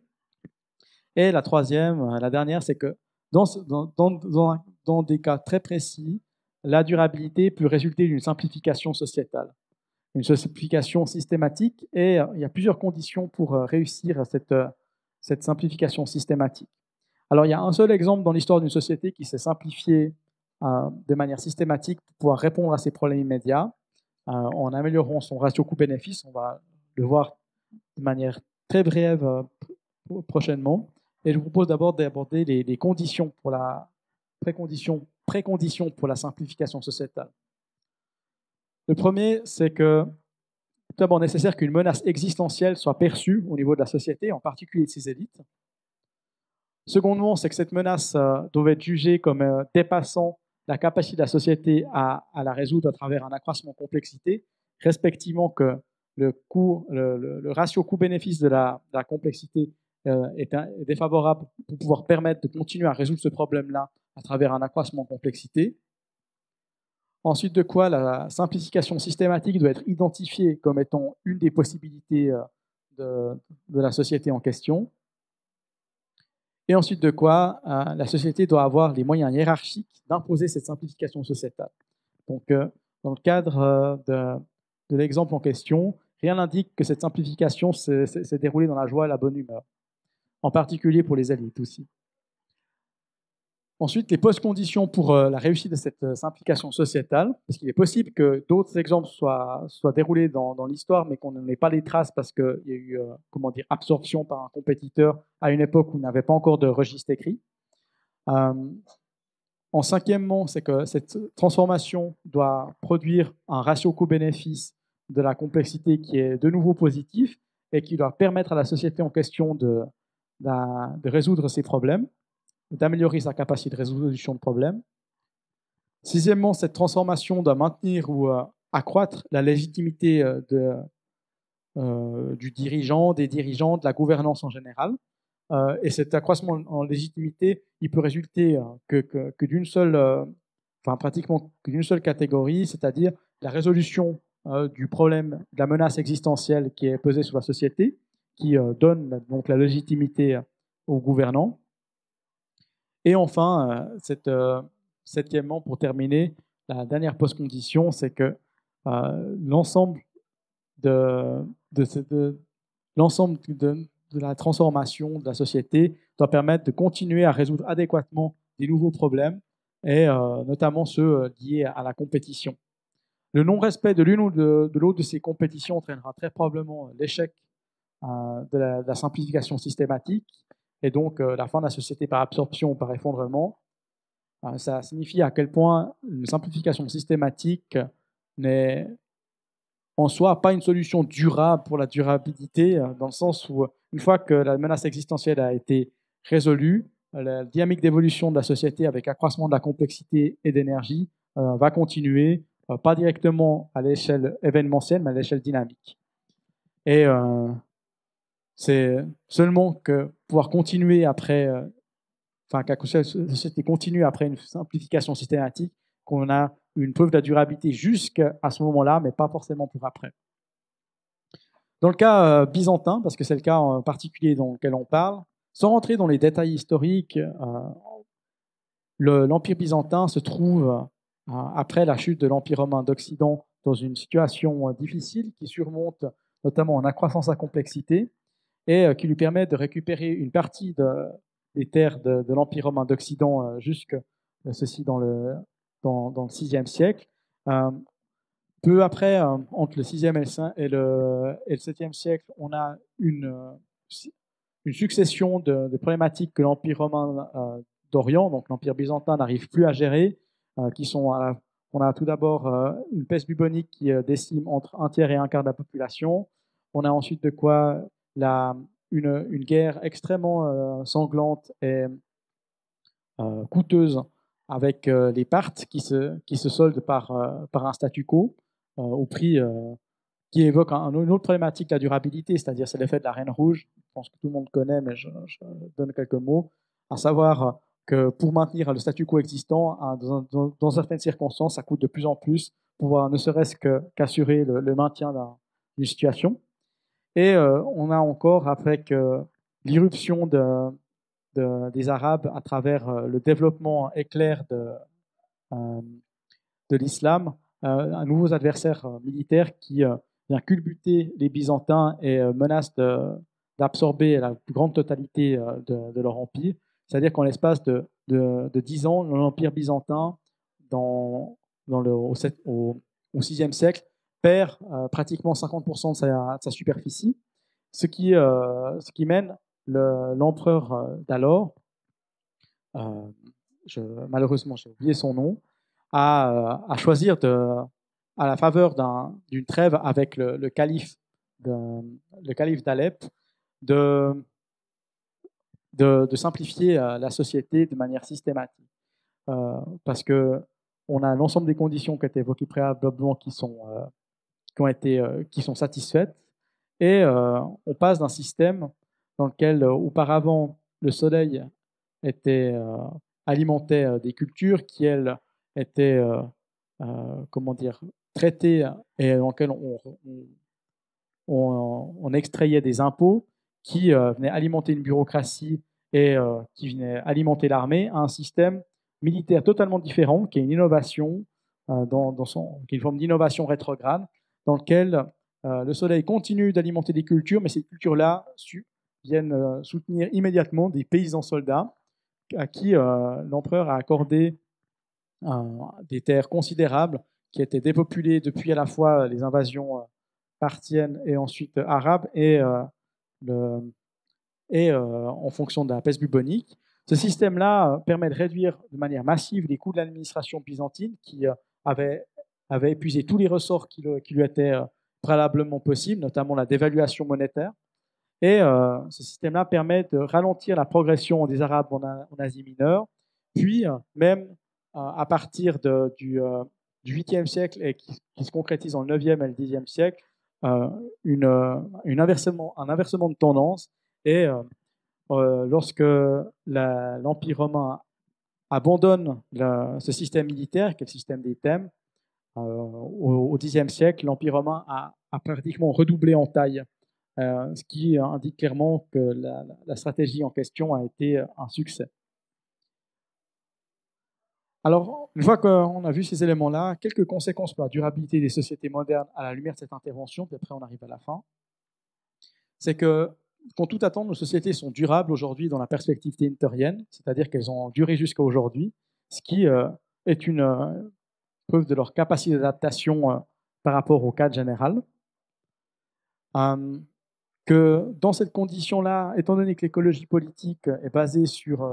Et la troisième, la dernière, c'est que dans, des cas très précis, la durabilité peut résulter d'une simplification sociétale, une simplification systématique, et il y a plusieurs conditions pour réussir cette cette simplification systématique. Alors il y a un seul exemple dans l'histoire d'une société qui s'est simplifiée euh, de manière systématique pour pouvoir répondre à ces problèmes immédiats euh, en améliorant son ratio coût-bénéfice. On va le voir de manière très brève euh, prochainement. Et je vous propose d'abord d'aborder les, conditions pour la précondition, précondition pour la simplification sociétale. Le premier, c'est que tout d'abord nécessaire qu'une menace existentielle soit perçue au niveau de la société, en particulier de ses élites. Secondement, c'est que cette menace euh, doit être jugée comme euh, dépassant la capacité de la société à, la résoudre à travers un accroissement de complexité, respectivement que le, ratio coût-bénéfice de la, complexité euh, est, est, défavorable pour pouvoir permettre de continuer à résoudre ce problème-là à travers un accroissement de complexité. Ensuite de quoi la simplification systématique doit être identifiée comme étant une des possibilités euh, de, la société en question. Et ensuite de quoi euh, la société doit avoir les moyens hiérarchiques d'imposer cette simplification sociétale. Donc, dans le cadre de, de l'exemple en question, rien n'indique que cette simplification s'est déroulée dans la joie et la bonne humeur, en particulier pour les élites aussi. Ensuite, les post-conditions pour euh, la réussite de cette euh, simplification sociétale, parce qu'il est possible que d'autres exemples soient, déroulés dans, l'histoire, mais qu'on n'ait pas les traces parce qu'il y a eu, euh, absorption par un compétiteur à une époque où il n'avait pas encore de registre écrit. en cinquièmement, c'est que cette transformation doit produire un ratio coût-bénéfice de la complexité qui est de nouveau positif et qui doit permettre à la société en question de résoudre ses problèmes d'améliorer sa capacité de résolution de problèmes. Sixièmement, cette transformation doit maintenir ou euh, accroître la légitimité euh, euh, du dirigeant, des dirigeants, de la gouvernance en général. et cet accroissement en légitimité, il peut résulter que, d'une seule catégorie, c'est-à-dire la résolution du problème de la menace existentielle qui est pesée sur la société, qui donne donc la légitimité aux gouvernants. Et enfin, euh, euh, septièmement, pour terminer, la dernière post-condition, c'est que euh, l'ensemble de, l'ensemble de, la transformation de la société doit permettre de continuer à résoudre adéquatement des nouveaux problèmes, et notamment ceux liés à la compétition. Le non-respect de l'une ou de, l'autre de ces compétitions entraînera très probablement l'échec de, la simplification systématique et donc euh, la fin de la société par absorption ou par effondrement. Euh, ça signifie à quel point une simplification systématique n'est en soi pas une solution durable pour la durabilité, euh, dans le sens où une fois que la menace existentielle a été résolue, la dynamique d'évolution de la société avec accroissement de la complexité et d'énergie va continuer, pas directement à l'échelle événementielle, mais à l'échelle dynamique. Et c'est seulement que pouvoir continuer après, euh, enfin, qu'à société continue après une simplification systématique, qu'on a une preuve de la durabilité jusqu'à ce moment-là, mais pas forcément pour après. Dans le cas euh, byzantin, parce que c'est le cas en particulier dans lequel on parle, sans rentrer dans les détails historiques, euh, l'Empire byzantin se trouve, après la chute de l'Empire romain d'Occident, dans une situation difficile qui surmonte notamment en accroissant sa complexité, et euh, qui lui permet de récupérer une partie des terres de, l'Empire romain d'Occident euh, jusque euh, ceci dans le, dans, le 6e siècle. peu après, entre le 6e et le, et le 7e siècle, on a une succession de, problématiques que l'Empire romain d'Orient, donc l'Empire byzantin, n'arrive plus à gérer, qui sont on a tout d'abord une peste bubonique qui décime entre un tiers et un quart de la population. On a ensuite de quoi une, guerre extrêmement euh, sanglante et euh, coûteuse avec euh, les Parthes qui se, qui se soldent par, par un statu quo au prix qui évoque un, une autre problématique, la durabilité, c'est-à-dire c'est l'effet de la Reine Rouge. Je pense que tout le monde connaît, mais je, donne quelques mots, à savoir que pour maintenir le statu quo existant, dans, certaines circonstances, ça coûte de plus en plus pour ne serait-ce qu'assurer le, maintien d'une situation. Et euh, on a encore, avec euh, l'irruption de, des Arabes à travers euh, le développement éclair de, l'islam, un nouveau adversaire militaire qui vient culbuter les Byzantins et menace d'absorber la plus grande totalité de, leur empire. C'est-à-dire qu'en l'espace de, de, 10 ans, l'empire byzantin, dans, au, au, au 6e siècle, perd euh, pratiquement 50% de sa, superficie, ce qui, euh, ce qui mène l'empereur euh, d'alors, malheureusement j'ai oublié son nom, à, à choisir de, à la faveur d'une trêve avec le, calife le calife d'Alep de, de, de, simplifier la société de manière systématique. parce que on a l'ensemble des conditions qui étaient évoquées préalablement qui sont, qui, ont été, euh, qui sont satisfaites. Et euh, on passe d'un système dans lequel euh, auparavant le soleil était alimentait des cultures qui elles étaient comment dire traitées et dans lesquelles on, extrayait des impôts qui venaient alimenter une bureaucratie et qui venaient alimenter l'armée, à un système militaire totalement différent, qui est une innovation dans, son, qui est une forme d'innovation rétrograde, dans lequel le soleil continue d'alimenter des cultures, mais ces cultures-là viennent soutenir immédiatement des paysans soldats à qui l'empereur a accordé des terres considérables qui étaient dépopulées depuis à la fois les invasions parthiennes et ensuite arabes et en fonction de la peste bubonique. Ce système-là permet de réduire de manière massive les coûts de l'administration byzantine qui avait, avait épuisé tous les ressorts qui, lui étaient préalablement possibles, notamment la dévaluation monétaire. Et ce système-là permet de ralentir la progression des Arabes en, Asie mineure, puis même à partir du, du 8e siècle et qui, se concrétise le 9e et le 10e siècle, un inversement de tendance. Et lorsque l'Empire romain abandonne ce système militaire, qui est le système des thèmes, au, Xe siècle, l'Empire romain a, pratiquement redoublé en taille, ce qui indique clairement que la, stratégie en question a été un succès. Alors, une fois qu'on a vu ces éléments-là, quelques conséquences pour la durabilité des sociétés modernes à la lumière de cette intervention, puis après on arrive à la fin, c'est que, quand tout attend, nos sociétés sont durables aujourd'hui dans la perspective tinterienne, c'est-à-dire qu'elles ont duré jusqu'à aujourd'hui, ce qui euh, est une euh, preuve de leur capacité d'adaptation euh, par rapport au cadre général. que dans cette condition-là, étant donné que l'écologie politique est basée sur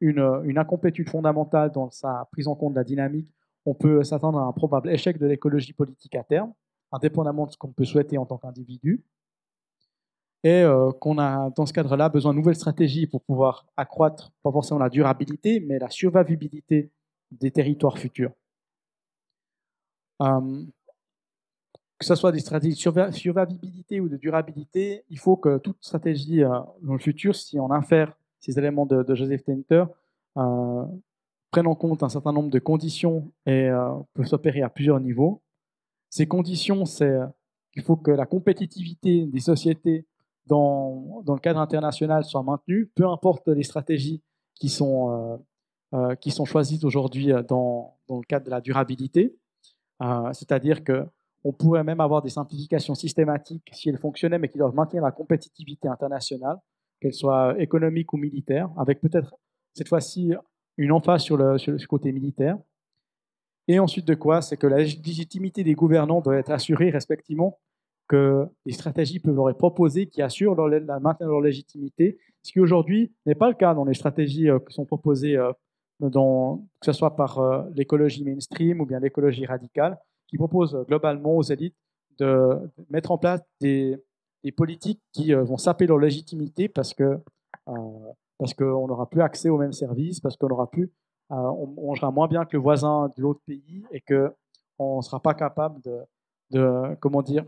une, incomplétude fondamentale dans sa prise en compte de la dynamique, on peut s'attendre à un probable échec de l'écologie politique à terme, indépendamment de ce qu'on peut souhaiter en tant qu'individu. Et euh, qu'on a, dans ce cadre-là, besoin de nouvelles stratégies pour pouvoir accroître, pas forcément la durabilité, mais la survivabilité des territoires futurs. Euh, que ce soit des stratégies de survivabilité ou de durabilité, il faut que toute stratégie euh, dans le futur, si on infère ces éléments de, Joseph Tenter euh, prennent en compte un certain nombre de conditions et euh, peuvent s'opérer à plusieurs niveaux. Ces conditions, c'est qu'il faut que la compétitivité des sociétés dans, dans, le cadre international soit maintenue, peu importe les stratégies qui sont, qui sont choisies aujourd'hui dans, dans, le cadre de la durabilité. C'est-à-dire qu'on pourrait même avoir des simplifications systématiques si elles fonctionnaient, mais qui doivent maintenir la compétitivité internationale qu'elle soit économique ou militaire, avec peut-être cette fois-ci une emphase sur le, côté militaire. Et ensuite de quoi C'est que la légitimité des gouvernants doit être assurée respectivement que les stratégies peuvent leur être proposées qui assurent leur, la maintien de leur légitimité, ce qui aujourd'hui n'est pas le cas dans les stratégies euh, qui sont proposées, euh, que ce soit par euh, l'écologie mainstream ou bien l'écologie radicale, qui proposent globalement aux élites de mettre en place des, politiques qui euh, vont saper leur légitimité parce que euh, parce qu'on n'aura plus accès aux mêmes services, parce qu'on aura plus, euh, on mangera moins bien que le voisin de l'autre pays et que on ne sera pas capable de comment dire,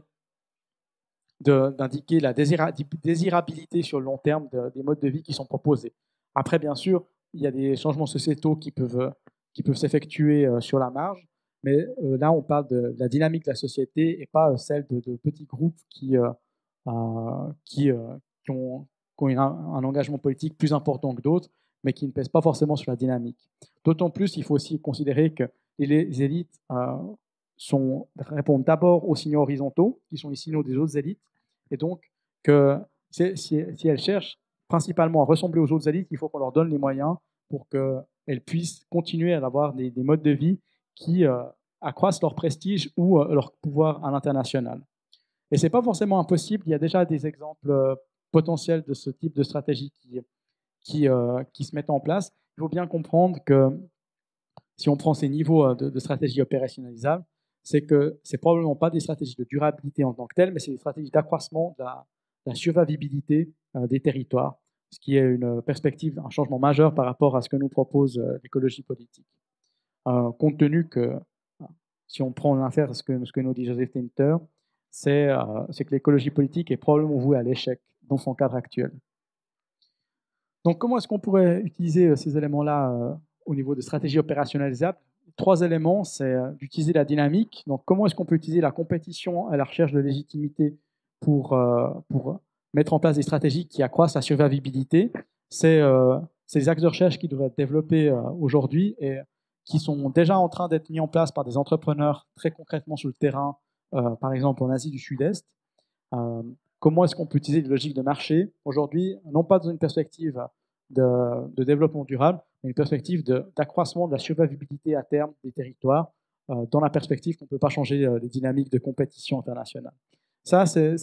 d'indiquer la désirabilité sur le long terme des modes de vie qui sont proposés. Après, bien sûr, il y a des changements sociétaux qui peuvent, qui peuvent s'effectuer sur la marge, mais là, on parle de, la dynamique de la société et pas celle de, petits groupes qui, euh, qui, euh, qui, ont, un, engagement politique plus important que d'autres, mais qui ne pèsent pas forcément sur la dynamique. D'autant plus, il faut aussi considérer que les élites euh, répondent d'abord aux signaux horizontaux, qui sont les signaux des autres élites, et donc que si elles cherchent principalement à ressembler aux autres élites, il faut qu'on leur donne les moyens pour qu'elles puissent continuer à avoir des, modes de vie qui accroissent leur prestige ou leur pouvoir à l'international. Et ce n'est pas forcément impossible. Il y a déjà des exemples euh, potentiels de ce type de stratégie qui, qui, euh, se mettent en place. Il faut bien comprendre que si on prend ces niveaux euh, de, stratégie opérationnalisables, c'est que ce n'est probablement pas des stratégies de durabilité en tant que telles, mais c'est des stratégies d'accroissement de la, survivabilité des territoires, ce qui est une perspective, un changement majeur par rapport à ce que nous propose l'écologie politique. compte tenu que, si on prend en affaire ce que, ce que nous dit Joseph Tinter, euh, c'est que l'écologie politique est probablement vouée à l'échec dans son cadre actuel. Donc comment est-ce qu'on pourrait utiliser euh, ces éléments-là euh, au niveau de stratégie opérationnalisable Trois éléments, c'est d'utiliser la dynamique. Donc comment est-ce qu'on peut utiliser la compétition et la recherche de légitimité pour, pour mettre en place des stratégies qui accroissent la survivabilité C'est des axes de recherche qui devraient être développés aujourd'hui et qui sont déjà en train d'être mis en place par des entrepreneurs très concrètement sur le terrain, par exemple en Asie du Sud-Est. comment est-ce qu'on peut utiliser les logiques de marché? Aujourd'hui, non pas dans une perspective de, développement durable, mais une perspective d'accroissement de, la survivabilité à terme des territoires, dans la perspective qu'on ne peut pas changer les dynamiques de compétition internationale. Ça, c'est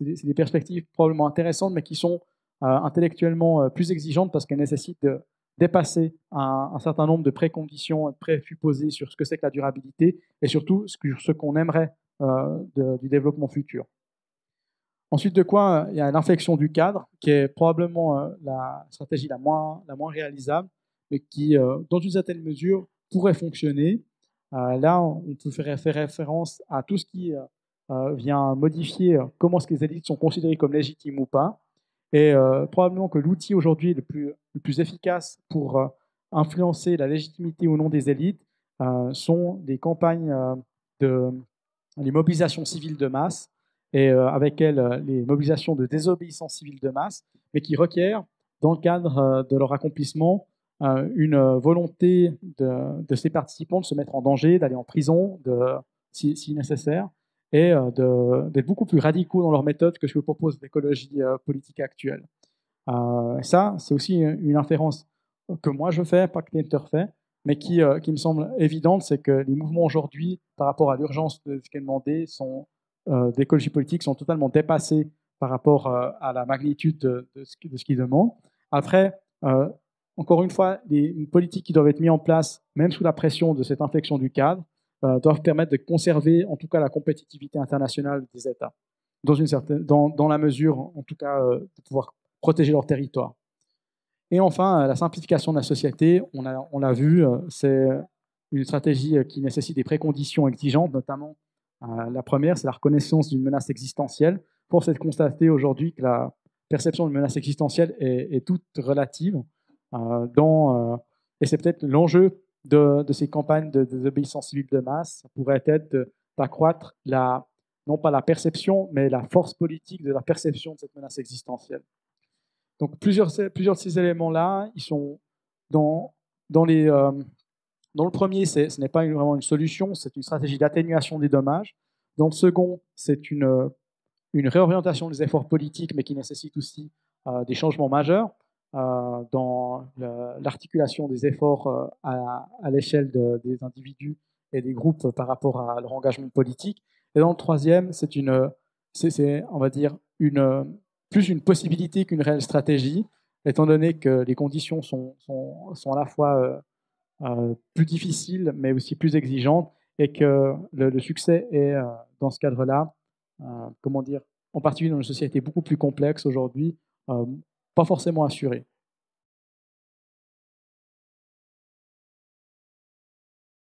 des, perspectives probablement intéressantes, mais qui sont euh, intellectuellement euh, plus exigeantes parce qu'elles nécessitent de dépasser un, certain nombre de préconditions présupposées sur ce que c'est que la durabilité et surtout ce qu'on aimerait euh, du développement futur. Ensuite de quoi, il y a l'inflexion du cadre, qui est probablement la stratégie la moins, la moins réalisable, mais qui, dans une certaine mesure, pourrait fonctionner. là, on peut faire référence à tout ce qui vient modifier euh, comment est-ce que les élites sont considérées comme légitimes ou pas. Et euh, probablement que l'outil aujourd'hui le plus, le plus efficace pour influencer la légitimité ou non des élites sont des campagnes de les mobilisations civiles de masse et avec elles les mobilisations de désobéissance civile de masse, mais qui requièrent, dans le cadre de leur accomplissement, une volonté de, ces participants de se mettre en danger, d'aller en prison de, si nécessaire, et euh, d'être beaucoup plus radicaux dans leur méthode que ce que propose l'écologie euh, politique actuelle. Euh, ça, c'est aussi une inférence que moi je fais, pas que Tinter fait, mais qui, me semble évidente, c'est que les mouvements aujourd'hui, par rapport à l'urgence de ce qui est demandé, sont, d'écologie politique, sont totalement dépassés par rapport à la magnitude de, ce, de ce qu'ils demandent. Après, encore une fois, les politiques qui doivent être mises en place, même sous la pression de cette inflexion du cadre, euh, doivent permettre de conserver en tout cas la compétitivité internationale des États, dans, une certaine, dans, dans la mesure en tout cas euh, de pouvoir protéger leur territoire. Et enfin, euh, la simplification de la société, on l'a on vu, c'est une stratégie qui nécessite des préconditions exigeantes, notamment la première, c'est la reconnaissance d'une menace existentielle. Force est de constater aujourd'hui que la perception d'une menace existentielle est, est toute relative. dans, et c'est peut-être l'enjeu de, ces campagnes de, désobéissance civile de masse pourrait être d'accroître la, non pas la perception, mais la force politique de la perception de cette menace existentielle. Donc plusieurs, plusieurs de ces éléments-là, ils sont dans, dans, les, euh, dans le premier, ce n'est pas vraiment une solution, c'est une stratégie d'atténuation des dommages. Dans le second, c'est une, une réorientation des efforts politiques, mais qui nécessite aussi euh, des changements majeurs. Euh, dans l'articulation des efforts euh, à, l'échelle des individus et des groupes par rapport à leur engagement politique. Et dans le troisième, c'est une, c'est, on va dire, une, plus une possibilité qu'une réelle stratégie, étant donné que les conditions sont, sont, sont à la fois euh, plus difficiles, mais aussi plus exigeantes, et que le, succès est, dans ce cadre-là, comment dire, en particulier dans une société beaucoup plus complexe aujourd'hui, pas forcément assuré.